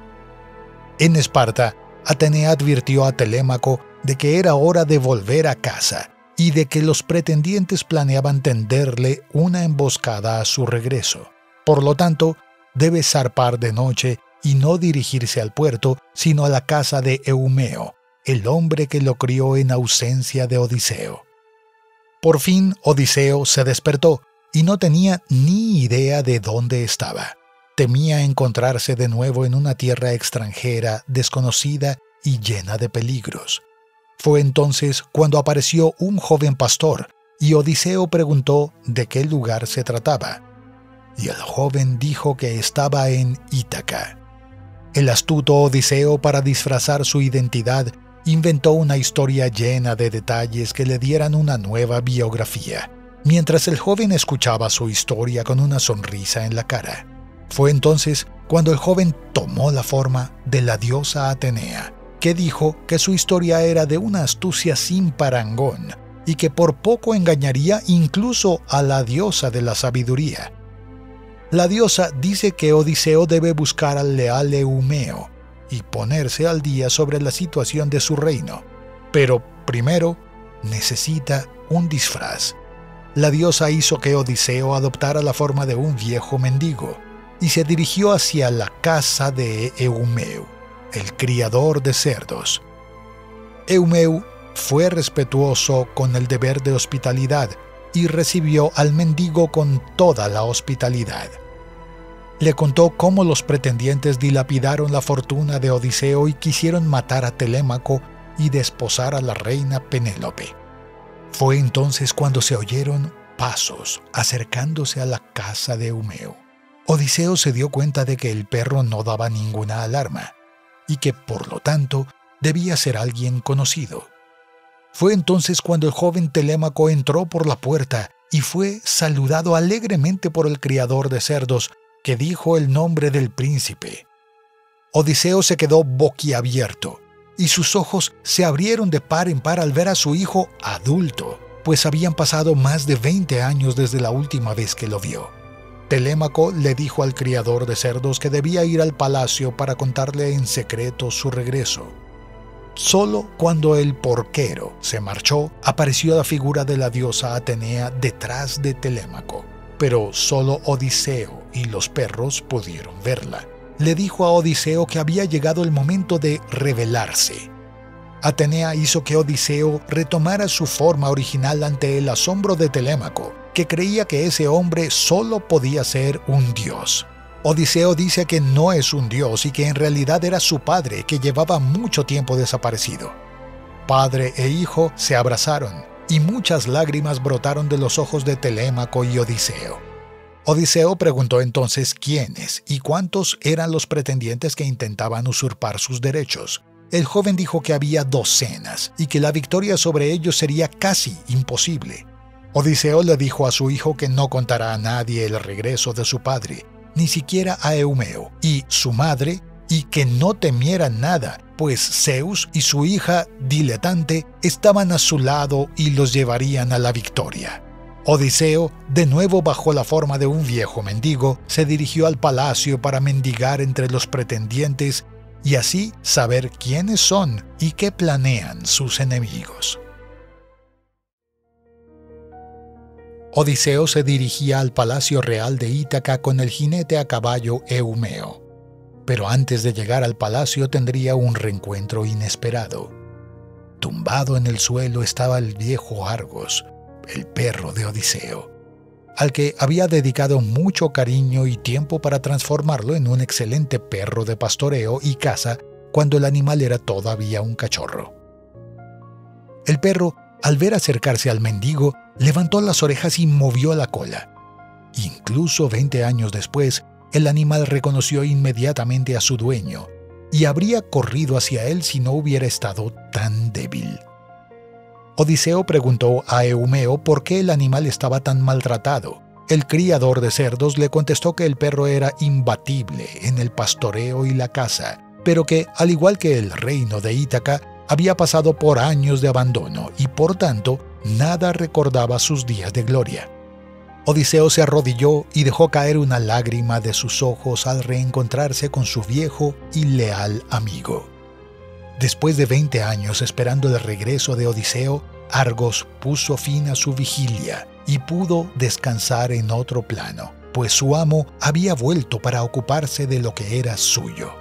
En Esparta, Atenea advirtió a Telémaco de que era hora de volver a casa y de que los pretendientes planeaban tenderle una emboscada a su regreso. Por lo tanto, debe zarpar de noche y no dirigirse al puerto, sino a la casa de Eumeo, el hombre que lo crió en ausencia de Odiseo. Por fin Odiseo se despertó y no tenía ni idea de dónde estaba. Temía encontrarse de nuevo en una tierra extranjera, desconocida y llena de peligros. Fue entonces cuando apareció un joven pastor, y Odiseo preguntó de qué lugar se trataba. Y el joven dijo que estaba en Ítaca. El astuto Odiseo, para disfrazar su identidad, inventó una historia llena de detalles que le dieran una nueva biografía, mientras el joven escuchaba su historia con una sonrisa en la cara. Fue entonces cuando el joven tomó la forma de la diosa Atenea, que dijo que su historia era de una astucia sin parangón y que por poco engañaría incluso a la diosa de la sabiduría. La diosa dice que Odiseo debe buscar al leal Eumeo y ponerse al día sobre la situación de su reino, pero primero necesita un disfraz. La diosa hizo que Odiseo adoptara la forma de un viejo mendigo. Y se dirigió hacia la casa de Eumeu, el criador de cerdos. Eumeu fue respetuoso con el deber de hospitalidad y recibió al mendigo con toda la hospitalidad. Le contó cómo los pretendientes dilapidaron la fortuna de Odiseo y quisieron matar a Telémaco y desposar a la reina Penélope. Fue entonces cuando se oyeron pasos acercándose a la casa de Eumeo. Odiseo se dio cuenta de que el perro no daba ninguna alarma y que, por lo tanto, debía ser alguien conocido. Fue entonces cuando el joven Telémaco entró por la puerta y fue saludado alegremente por el criador de cerdos, que dijo el nombre del príncipe. Odiseo se quedó boquiabierto, y sus ojos se abrieron de par en par al ver a su hijo adulto, pues habían pasado más de 20 años desde la última vez que lo vio. Telémaco le dijo al criador de cerdos que debía ir al palacio para contarle en secreto su regreso. Solo cuando el porquero se marchó, apareció la figura de la diosa Atenea detrás de Telémaco, pero solo Odiseo y los perros pudieron verla. Le dijo a Odiseo que había llegado el momento de revelarse. Atenea hizo que Odiseo retomara su forma original ante el asombro de Telémaco, que creía que ese hombre solo podía ser un dios. Odiseo dice que no es un dios y que en realidad era su padre que llevaba mucho tiempo desaparecido. Padre e hijo se abrazaron y muchas lágrimas brotaron de los ojos de Telémaco y Odiseo. Odiseo preguntó entonces quiénes y cuántos eran los pretendientes que intentaban usurpar sus derechos. El joven dijo que había docenas y que la victoria sobre ellos sería casi imposible. Odiseo le dijo a su hijo que no contará a nadie el regreso de su padre ni siquiera a Eumeo y su madre, y que no temiera nada, pues Zeus y su hija diletante estaban a su lado y los llevarían a la victoria. Odiseo, de nuevo bajo la forma de un viejo mendigo, se dirigió al palacio para mendigar entre los pretendientes y así saber quiénes son y qué planean sus enemigos. Odiseo se dirigía al palacio real de Ítaca con el jinete a caballo Eumeo. Pero antes de llegar al palacio tendría un reencuentro inesperado. Tumbado en el suelo estaba el viejo Argos, el perro de Odiseo, al que había dedicado mucho cariño y tiempo para transformarlo en un excelente perro de pastoreo y caza cuando el animal era todavía un cachorro. El perro, al ver acercarse al mendigo, levantó las orejas y movió la cola. Incluso 20 años después, el animal reconoció inmediatamente a su dueño y habría corrido hacia él si no hubiera estado tan débil. Odiseo preguntó a Eumeo por qué el animal estaba tan maltratado. El criador de cerdos le contestó que el perro era imbatible en el pastoreo y la caza, pero que, al igual que el reino de Ítaca, había pasado por años de abandono y por tanto nada recordaba sus días de gloria. Odiseo se arrodilló y dejó caer una lágrima de sus ojos al reencontrarse con su viejo y leal amigo. Después de 20 años esperando el regreso de Odiseo, Argos puso fin a su vigilia y pudo descansar en otro plano, pues su amo había vuelto para ocuparse de lo que era suyo.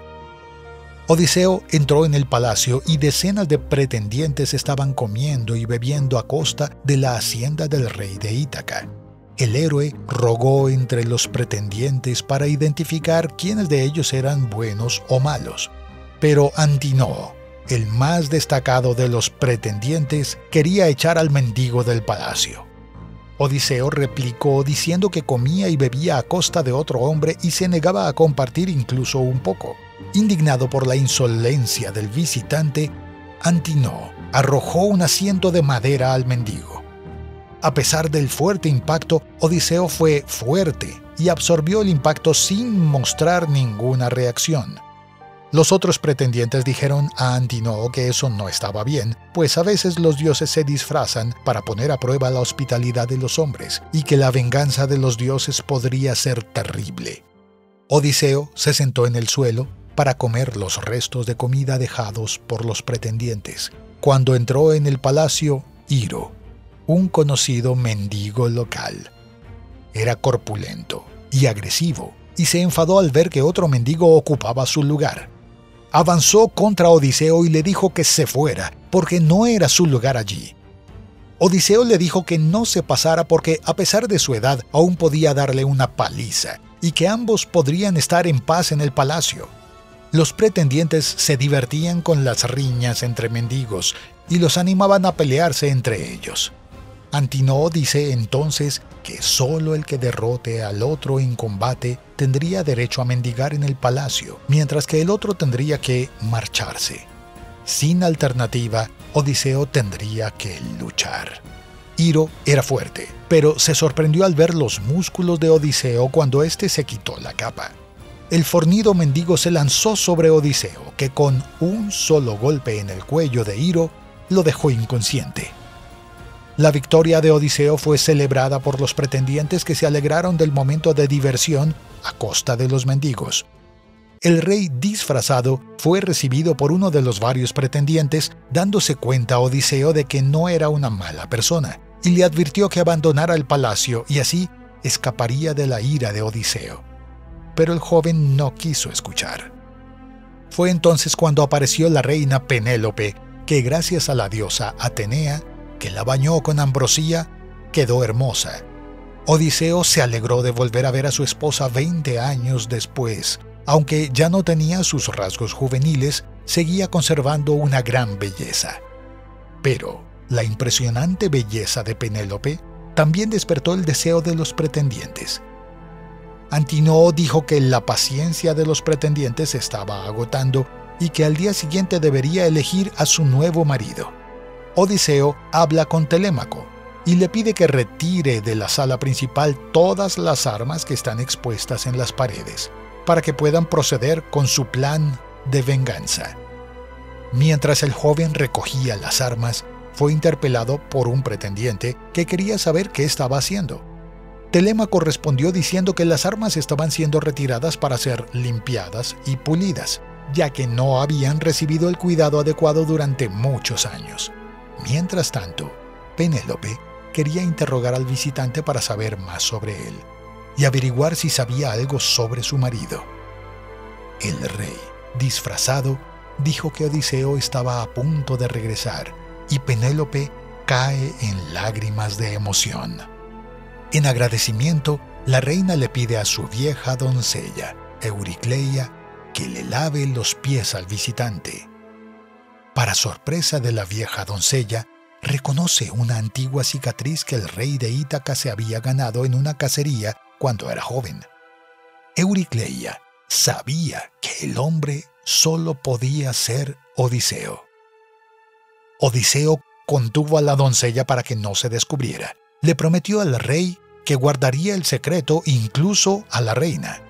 Odiseo entró en el palacio y decenas de pretendientes estaban comiendo y bebiendo a costa de la hacienda del rey de Ítaca. El héroe rogó entre los pretendientes para identificar quiénes de ellos eran buenos o malos. Pero Antinoo, el más destacado de los pretendientes, quería echar al mendigo del palacio. Odiseo replicó diciendo que comía y bebía a costa de otro hombre y se negaba a compartir incluso un poco. Indignado por la insolencia del visitante, Antinoo arrojó un asiento de madera al mendigo. A pesar del fuerte impacto, Odiseo fue fuerte y absorbió el impacto sin mostrar ninguna reacción. Los otros pretendientes dijeron a Antinoo que eso no estaba bien, pues a veces los dioses se disfrazan para poner a prueba la hospitalidad de los hombres y que la venganza de los dioses podría ser terrible. Odiseo se sentó en el suelo para comer los restos de comida dejados por los pretendientes, cuando entró en el palacio Iro, un conocido mendigo local. Era corpulento y agresivo, y se enfadó al ver que otro mendigo ocupaba su lugar. Avanzó contra Odiseo y le dijo que se fuera, porque no era su lugar allí. Odiseo le dijo que no se pasara porque a pesar de su edad aún podía darle una paliza, y que ambos podrían estar en paz en el palacio. Los pretendientes se divertían con las riñas entre mendigos y los animaban a pelearse entre ellos. Antinoo dice entonces que solo el que derrote al otro en combate tendría derecho a mendigar en el palacio, mientras que el otro tendría que marcharse. Sin alternativa, Odiseo tendría que luchar. Iro era fuerte, pero se sorprendió al ver los músculos de Odiseo cuando éste se quitó la capa. El fornido mendigo se lanzó sobre Odiseo, que con un solo golpe en el cuello de Iro lo dejó inconsciente. La victoria de Odiseo fue celebrada por los pretendientes que se alegraron del momento de diversión a costa de los mendigos. El rey disfrazado fue recibido por uno de los varios pretendientes, dándose cuenta a Odiseo de que no era una mala persona, y le advirtió que abandonara el palacio y así escaparía de la ira de Odiseo. Pero el joven no quiso escuchar. Fue entonces cuando apareció la reina Penélope, que gracias a la diosa Atenea que la bañó con ambrosía, quedó hermosa. Odiseo se alegró de volver a ver a su esposa 20 años después. Aunque ya no tenía sus rasgos juveniles, seguía conservando una gran belleza. Pero la impresionante belleza de Penélope también despertó el deseo de los pretendientes. Antinoo dijo que la paciencia de los pretendientes estaba agotando y que al día siguiente debería elegir a su nuevo marido. Odiseo habla con Telémaco y le pide que retire de la sala principal todas las armas que están expuestas en las paredes, para que puedan proceder con su plan de venganza. Mientras el joven recogía las armas, fue interpelado por un pretendiente que quería saber qué estaba haciendo. Telémaco respondió diciendo que las armas estaban siendo retiradas para ser limpiadas y pulidas, ya que no habían recibido el cuidado adecuado durante muchos años. Mientras tanto, Penélope quería interrogar al visitante para saber más sobre él y averiguar si sabía algo sobre su marido. El rey, disfrazado, dijo que Odiseo estaba a punto de regresar y Penélope cae en lágrimas de emoción. En agradecimiento, la reina le pide a su vieja doncella, Euricleia, que le lave los pies al visitante para sorpresa de la vieja doncella, reconoce una antigua cicatriz que el rey de Ítaca se había ganado en una cacería cuando era joven. Euricleia sabía que el hombre solo podía ser Odiseo. Odiseo contuvo a la doncella para que no se descubriera. Le prometió al rey que guardaría el secreto incluso a la reina.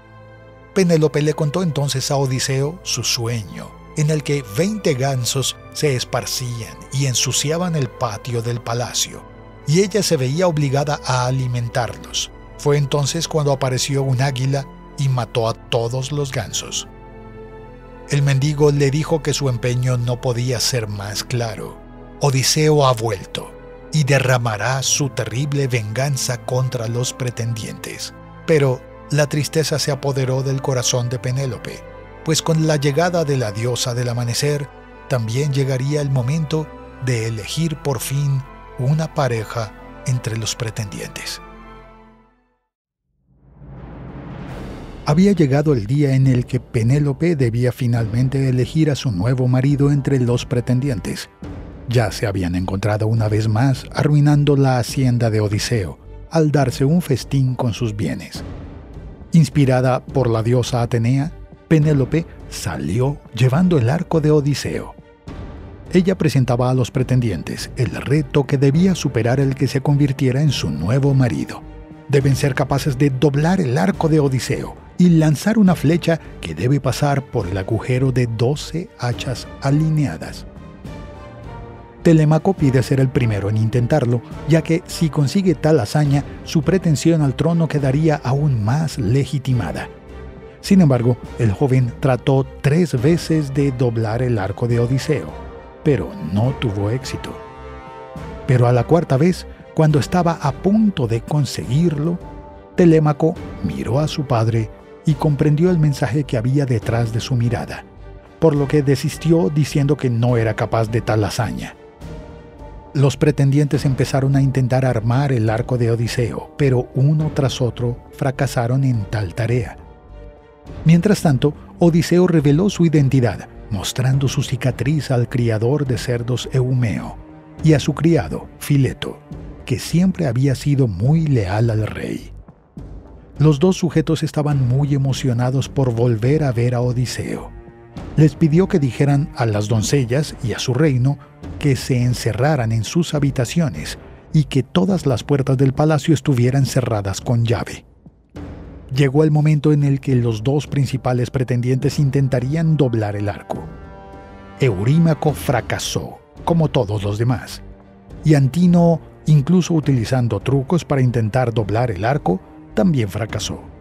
Penélope le contó entonces a Odiseo su sueño en el que 20 gansos se esparcían y ensuciaban el patio del palacio, y ella se veía obligada a alimentarlos. Fue entonces cuando apareció un águila y mató a todos los gansos. El mendigo le dijo que su empeño no podía ser más claro. Odiseo ha vuelto y derramará su terrible venganza contra los pretendientes. Pero la tristeza se apoderó del corazón de Penélope pues con la llegada de la diosa del amanecer también llegaría el momento de elegir por fin una pareja entre los pretendientes. Había llegado el día en el que Penélope debía finalmente elegir a su nuevo marido entre los pretendientes. Ya se habían encontrado una vez más arruinando la hacienda de Odiseo, al darse un festín con sus bienes. Inspirada por la diosa Atenea, Penélope salió llevando el arco de Odiseo. Ella presentaba a los pretendientes el reto que debía superar el que se convirtiera en su nuevo marido. Deben ser capaces de doblar el arco de Odiseo y lanzar una flecha que debe pasar por el agujero de 12 hachas alineadas. Telemaco pide ser el primero en intentarlo, ya que si consigue tal hazaña, su pretensión al trono quedaría aún más legitimada. Sin embargo, el joven trató tres veces de doblar el arco de Odiseo, pero no tuvo éxito. Pero a la cuarta vez, cuando estaba a punto de conseguirlo, Telémaco miró a su padre y comprendió el mensaje que había detrás de su mirada, por lo que desistió diciendo que no era capaz de tal hazaña. Los pretendientes empezaron a intentar armar el arco de Odiseo, pero uno tras otro fracasaron en tal tarea. Mientras tanto, Odiseo reveló su identidad, mostrando su cicatriz al criador de cerdos Eumeo y a su criado, Fileto, que siempre había sido muy leal al rey. Los dos sujetos estaban muy emocionados por volver a ver a Odiseo. Les pidió que dijeran a las doncellas y a su reino que se encerraran en sus habitaciones y que todas las puertas del palacio estuvieran cerradas con llave. Llegó el momento en el que los dos principales pretendientes intentarían doblar el arco. Eurímaco fracasó, como todos los demás, y Antino, incluso utilizando trucos para intentar doblar el arco, también fracasó.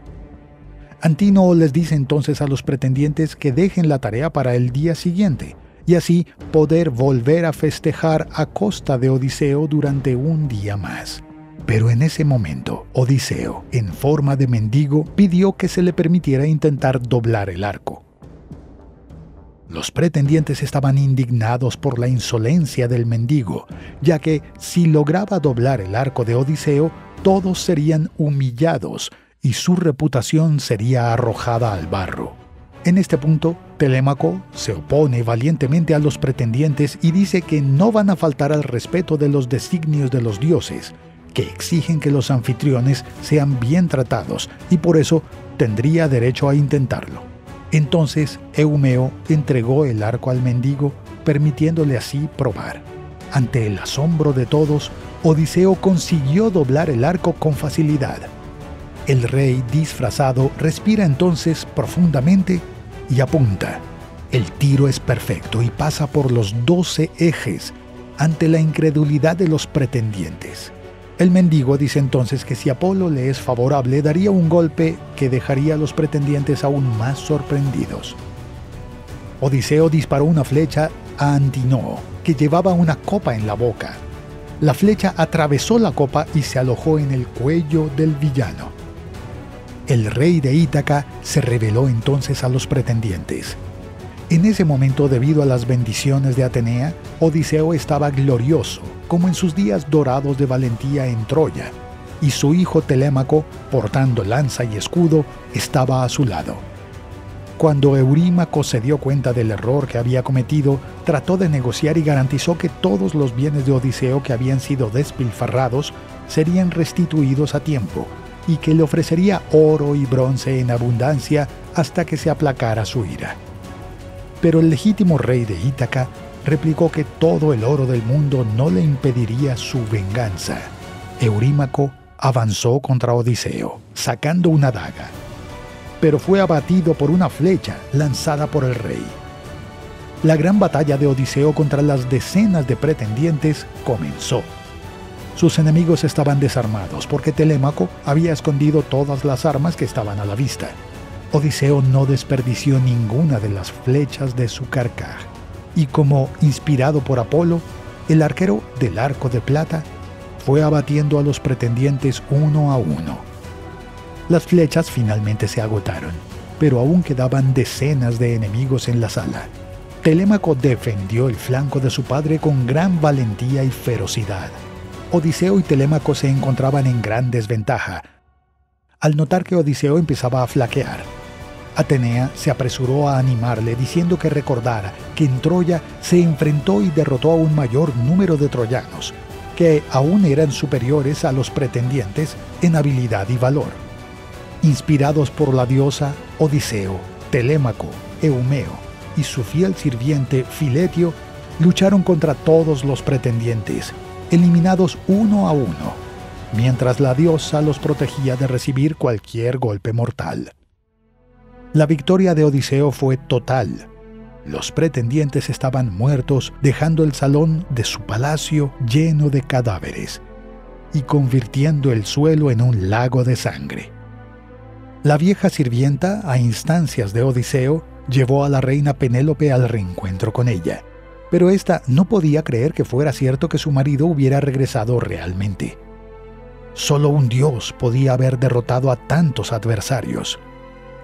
Antino les dice entonces a los pretendientes que dejen la tarea para el día siguiente, y así poder volver a festejar a costa de Odiseo durante un día más. Pero en ese momento, Odiseo, en forma de mendigo, pidió que se le permitiera intentar doblar el arco. Los pretendientes estaban indignados por la insolencia del mendigo, ya que si lograba doblar el arco de Odiseo, todos serían humillados y su reputación sería arrojada al barro. En este punto, Telémaco se opone valientemente a los pretendientes y dice que no van a faltar al respeto de los designios de los dioses, que exigen que los anfitriones sean bien tratados y por eso tendría derecho a intentarlo. Entonces Eumeo entregó el arco al mendigo, permitiéndole así probar. Ante el asombro de todos, Odiseo consiguió doblar el arco con facilidad. El rey disfrazado respira entonces profundamente y apunta. El tiro es perfecto y pasa por los doce ejes ante la incredulidad de los pretendientes. El mendigo dice entonces que si Apolo le es favorable daría un golpe que dejaría a los pretendientes aún más sorprendidos. Odiseo disparó una flecha a Antinoo, que llevaba una copa en la boca. La flecha atravesó la copa y se alojó en el cuello del villano. El rey de Ítaca se reveló entonces a los pretendientes. En ese momento, debido a las bendiciones de Atenea, Odiseo estaba glorioso, como en sus días dorados de valentía en Troya, y su hijo Telémaco, portando lanza y escudo, estaba a su lado. Cuando Eurímaco se dio cuenta del error que había cometido, trató de negociar y garantizó que todos los bienes de Odiseo que habían sido despilfarrados serían restituidos a tiempo, y que le ofrecería oro y bronce en abundancia hasta que se aplacara su ira. Pero el legítimo rey de Ítaca replicó que todo el oro del mundo no le impediría su venganza. Eurímaco avanzó contra Odiseo, sacando una daga, pero fue abatido por una flecha lanzada por el rey. La gran batalla de Odiseo contra las decenas de pretendientes comenzó. Sus enemigos estaban desarmados porque Telémaco había escondido todas las armas que estaban a la vista. Odiseo no desperdició ninguna de las flechas de su carcaj, y como inspirado por Apolo, el arquero del arco de plata fue abatiendo a los pretendientes uno a uno. Las flechas finalmente se agotaron, pero aún quedaban decenas de enemigos en la sala. Telémaco defendió el flanco de su padre con gran valentía y ferocidad. Odiseo y Telémaco se encontraban en gran desventaja. Al notar que Odiseo empezaba a flaquear, Atenea se apresuró a animarle diciendo que recordara que en Troya se enfrentó y derrotó a un mayor número de troyanos, que aún eran superiores a los pretendientes en habilidad y valor. Inspirados por la diosa, Odiseo, Telémaco, Eumeo y su fiel sirviente Filetio lucharon contra todos los pretendientes, eliminados uno a uno, mientras la diosa los protegía de recibir cualquier golpe mortal. La victoria de Odiseo fue total. Los pretendientes estaban muertos, dejando el salón de su palacio lleno de cadáveres y convirtiendo el suelo en un lago de sangre. La vieja sirvienta, a instancias de Odiseo, llevó a la reina Penélope al reencuentro con ella, pero ésta no podía creer que fuera cierto que su marido hubiera regresado realmente. Solo un dios podía haber derrotado a tantos adversarios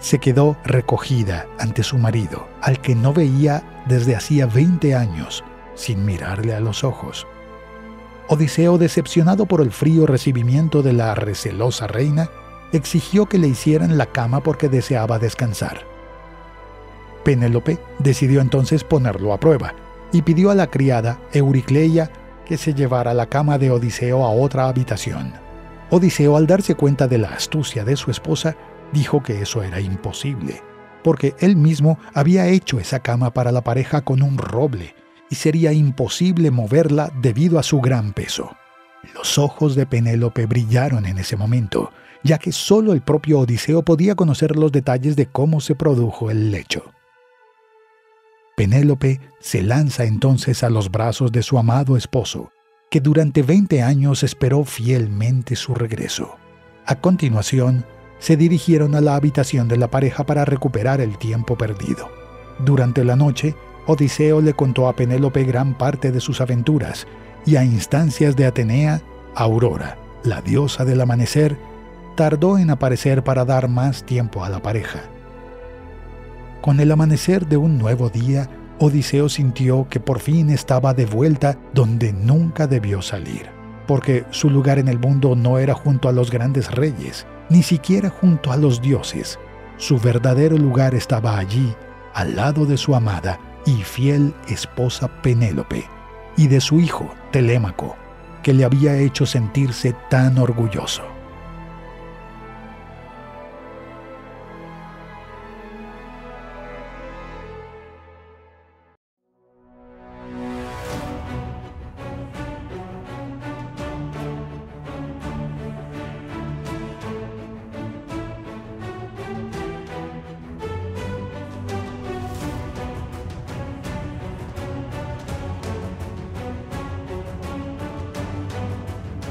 se quedó recogida ante su marido, al que no veía desde hacía 20 años, sin mirarle a los ojos. Odiseo, decepcionado por el frío recibimiento de la recelosa reina, exigió que le hicieran la cama porque deseaba descansar. Penélope decidió entonces ponerlo a prueba y pidió a la criada Euricleia que se llevara la cama de Odiseo a otra habitación. Odiseo, al darse cuenta de la astucia de su esposa, dijo que eso era imposible, porque él mismo había hecho esa cama para la pareja con un roble, y sería imposible moverla debido a su gran peso. Los ojos de Penélope brillaron en ese momento, ya que solo el propio Odiseo podía conocer los detalles de cómo se produjo el lecho. Penélope se lanza entonces a los brazos de su amado esposo, que durante 20 años esperó fielmente su regreso. A continuación, se dirigieron a la habitación de la pareja para recuperar el tiempo perdido. Durante la noche, Odiseo le contó a Penélope gran parte de sus aventuras y a instancias de Atenea, Aurora, la diosa del amanecer, tardó en aparecer para dar más tiempo a la pareja. Con el amanecer de un nuevo día, Odiseo sintió que por fin estaba de vuelta donde nunca debió salir, porque su lugar en el mundo no era junto a los grandes reyes, ni siquiera junto a los dioses. Su verdadero lugar estaba allí, al lado de su amada y fiel esposa Penélope, y de su hijo Telémaco, que le había hecho sentirse tan orgulloso.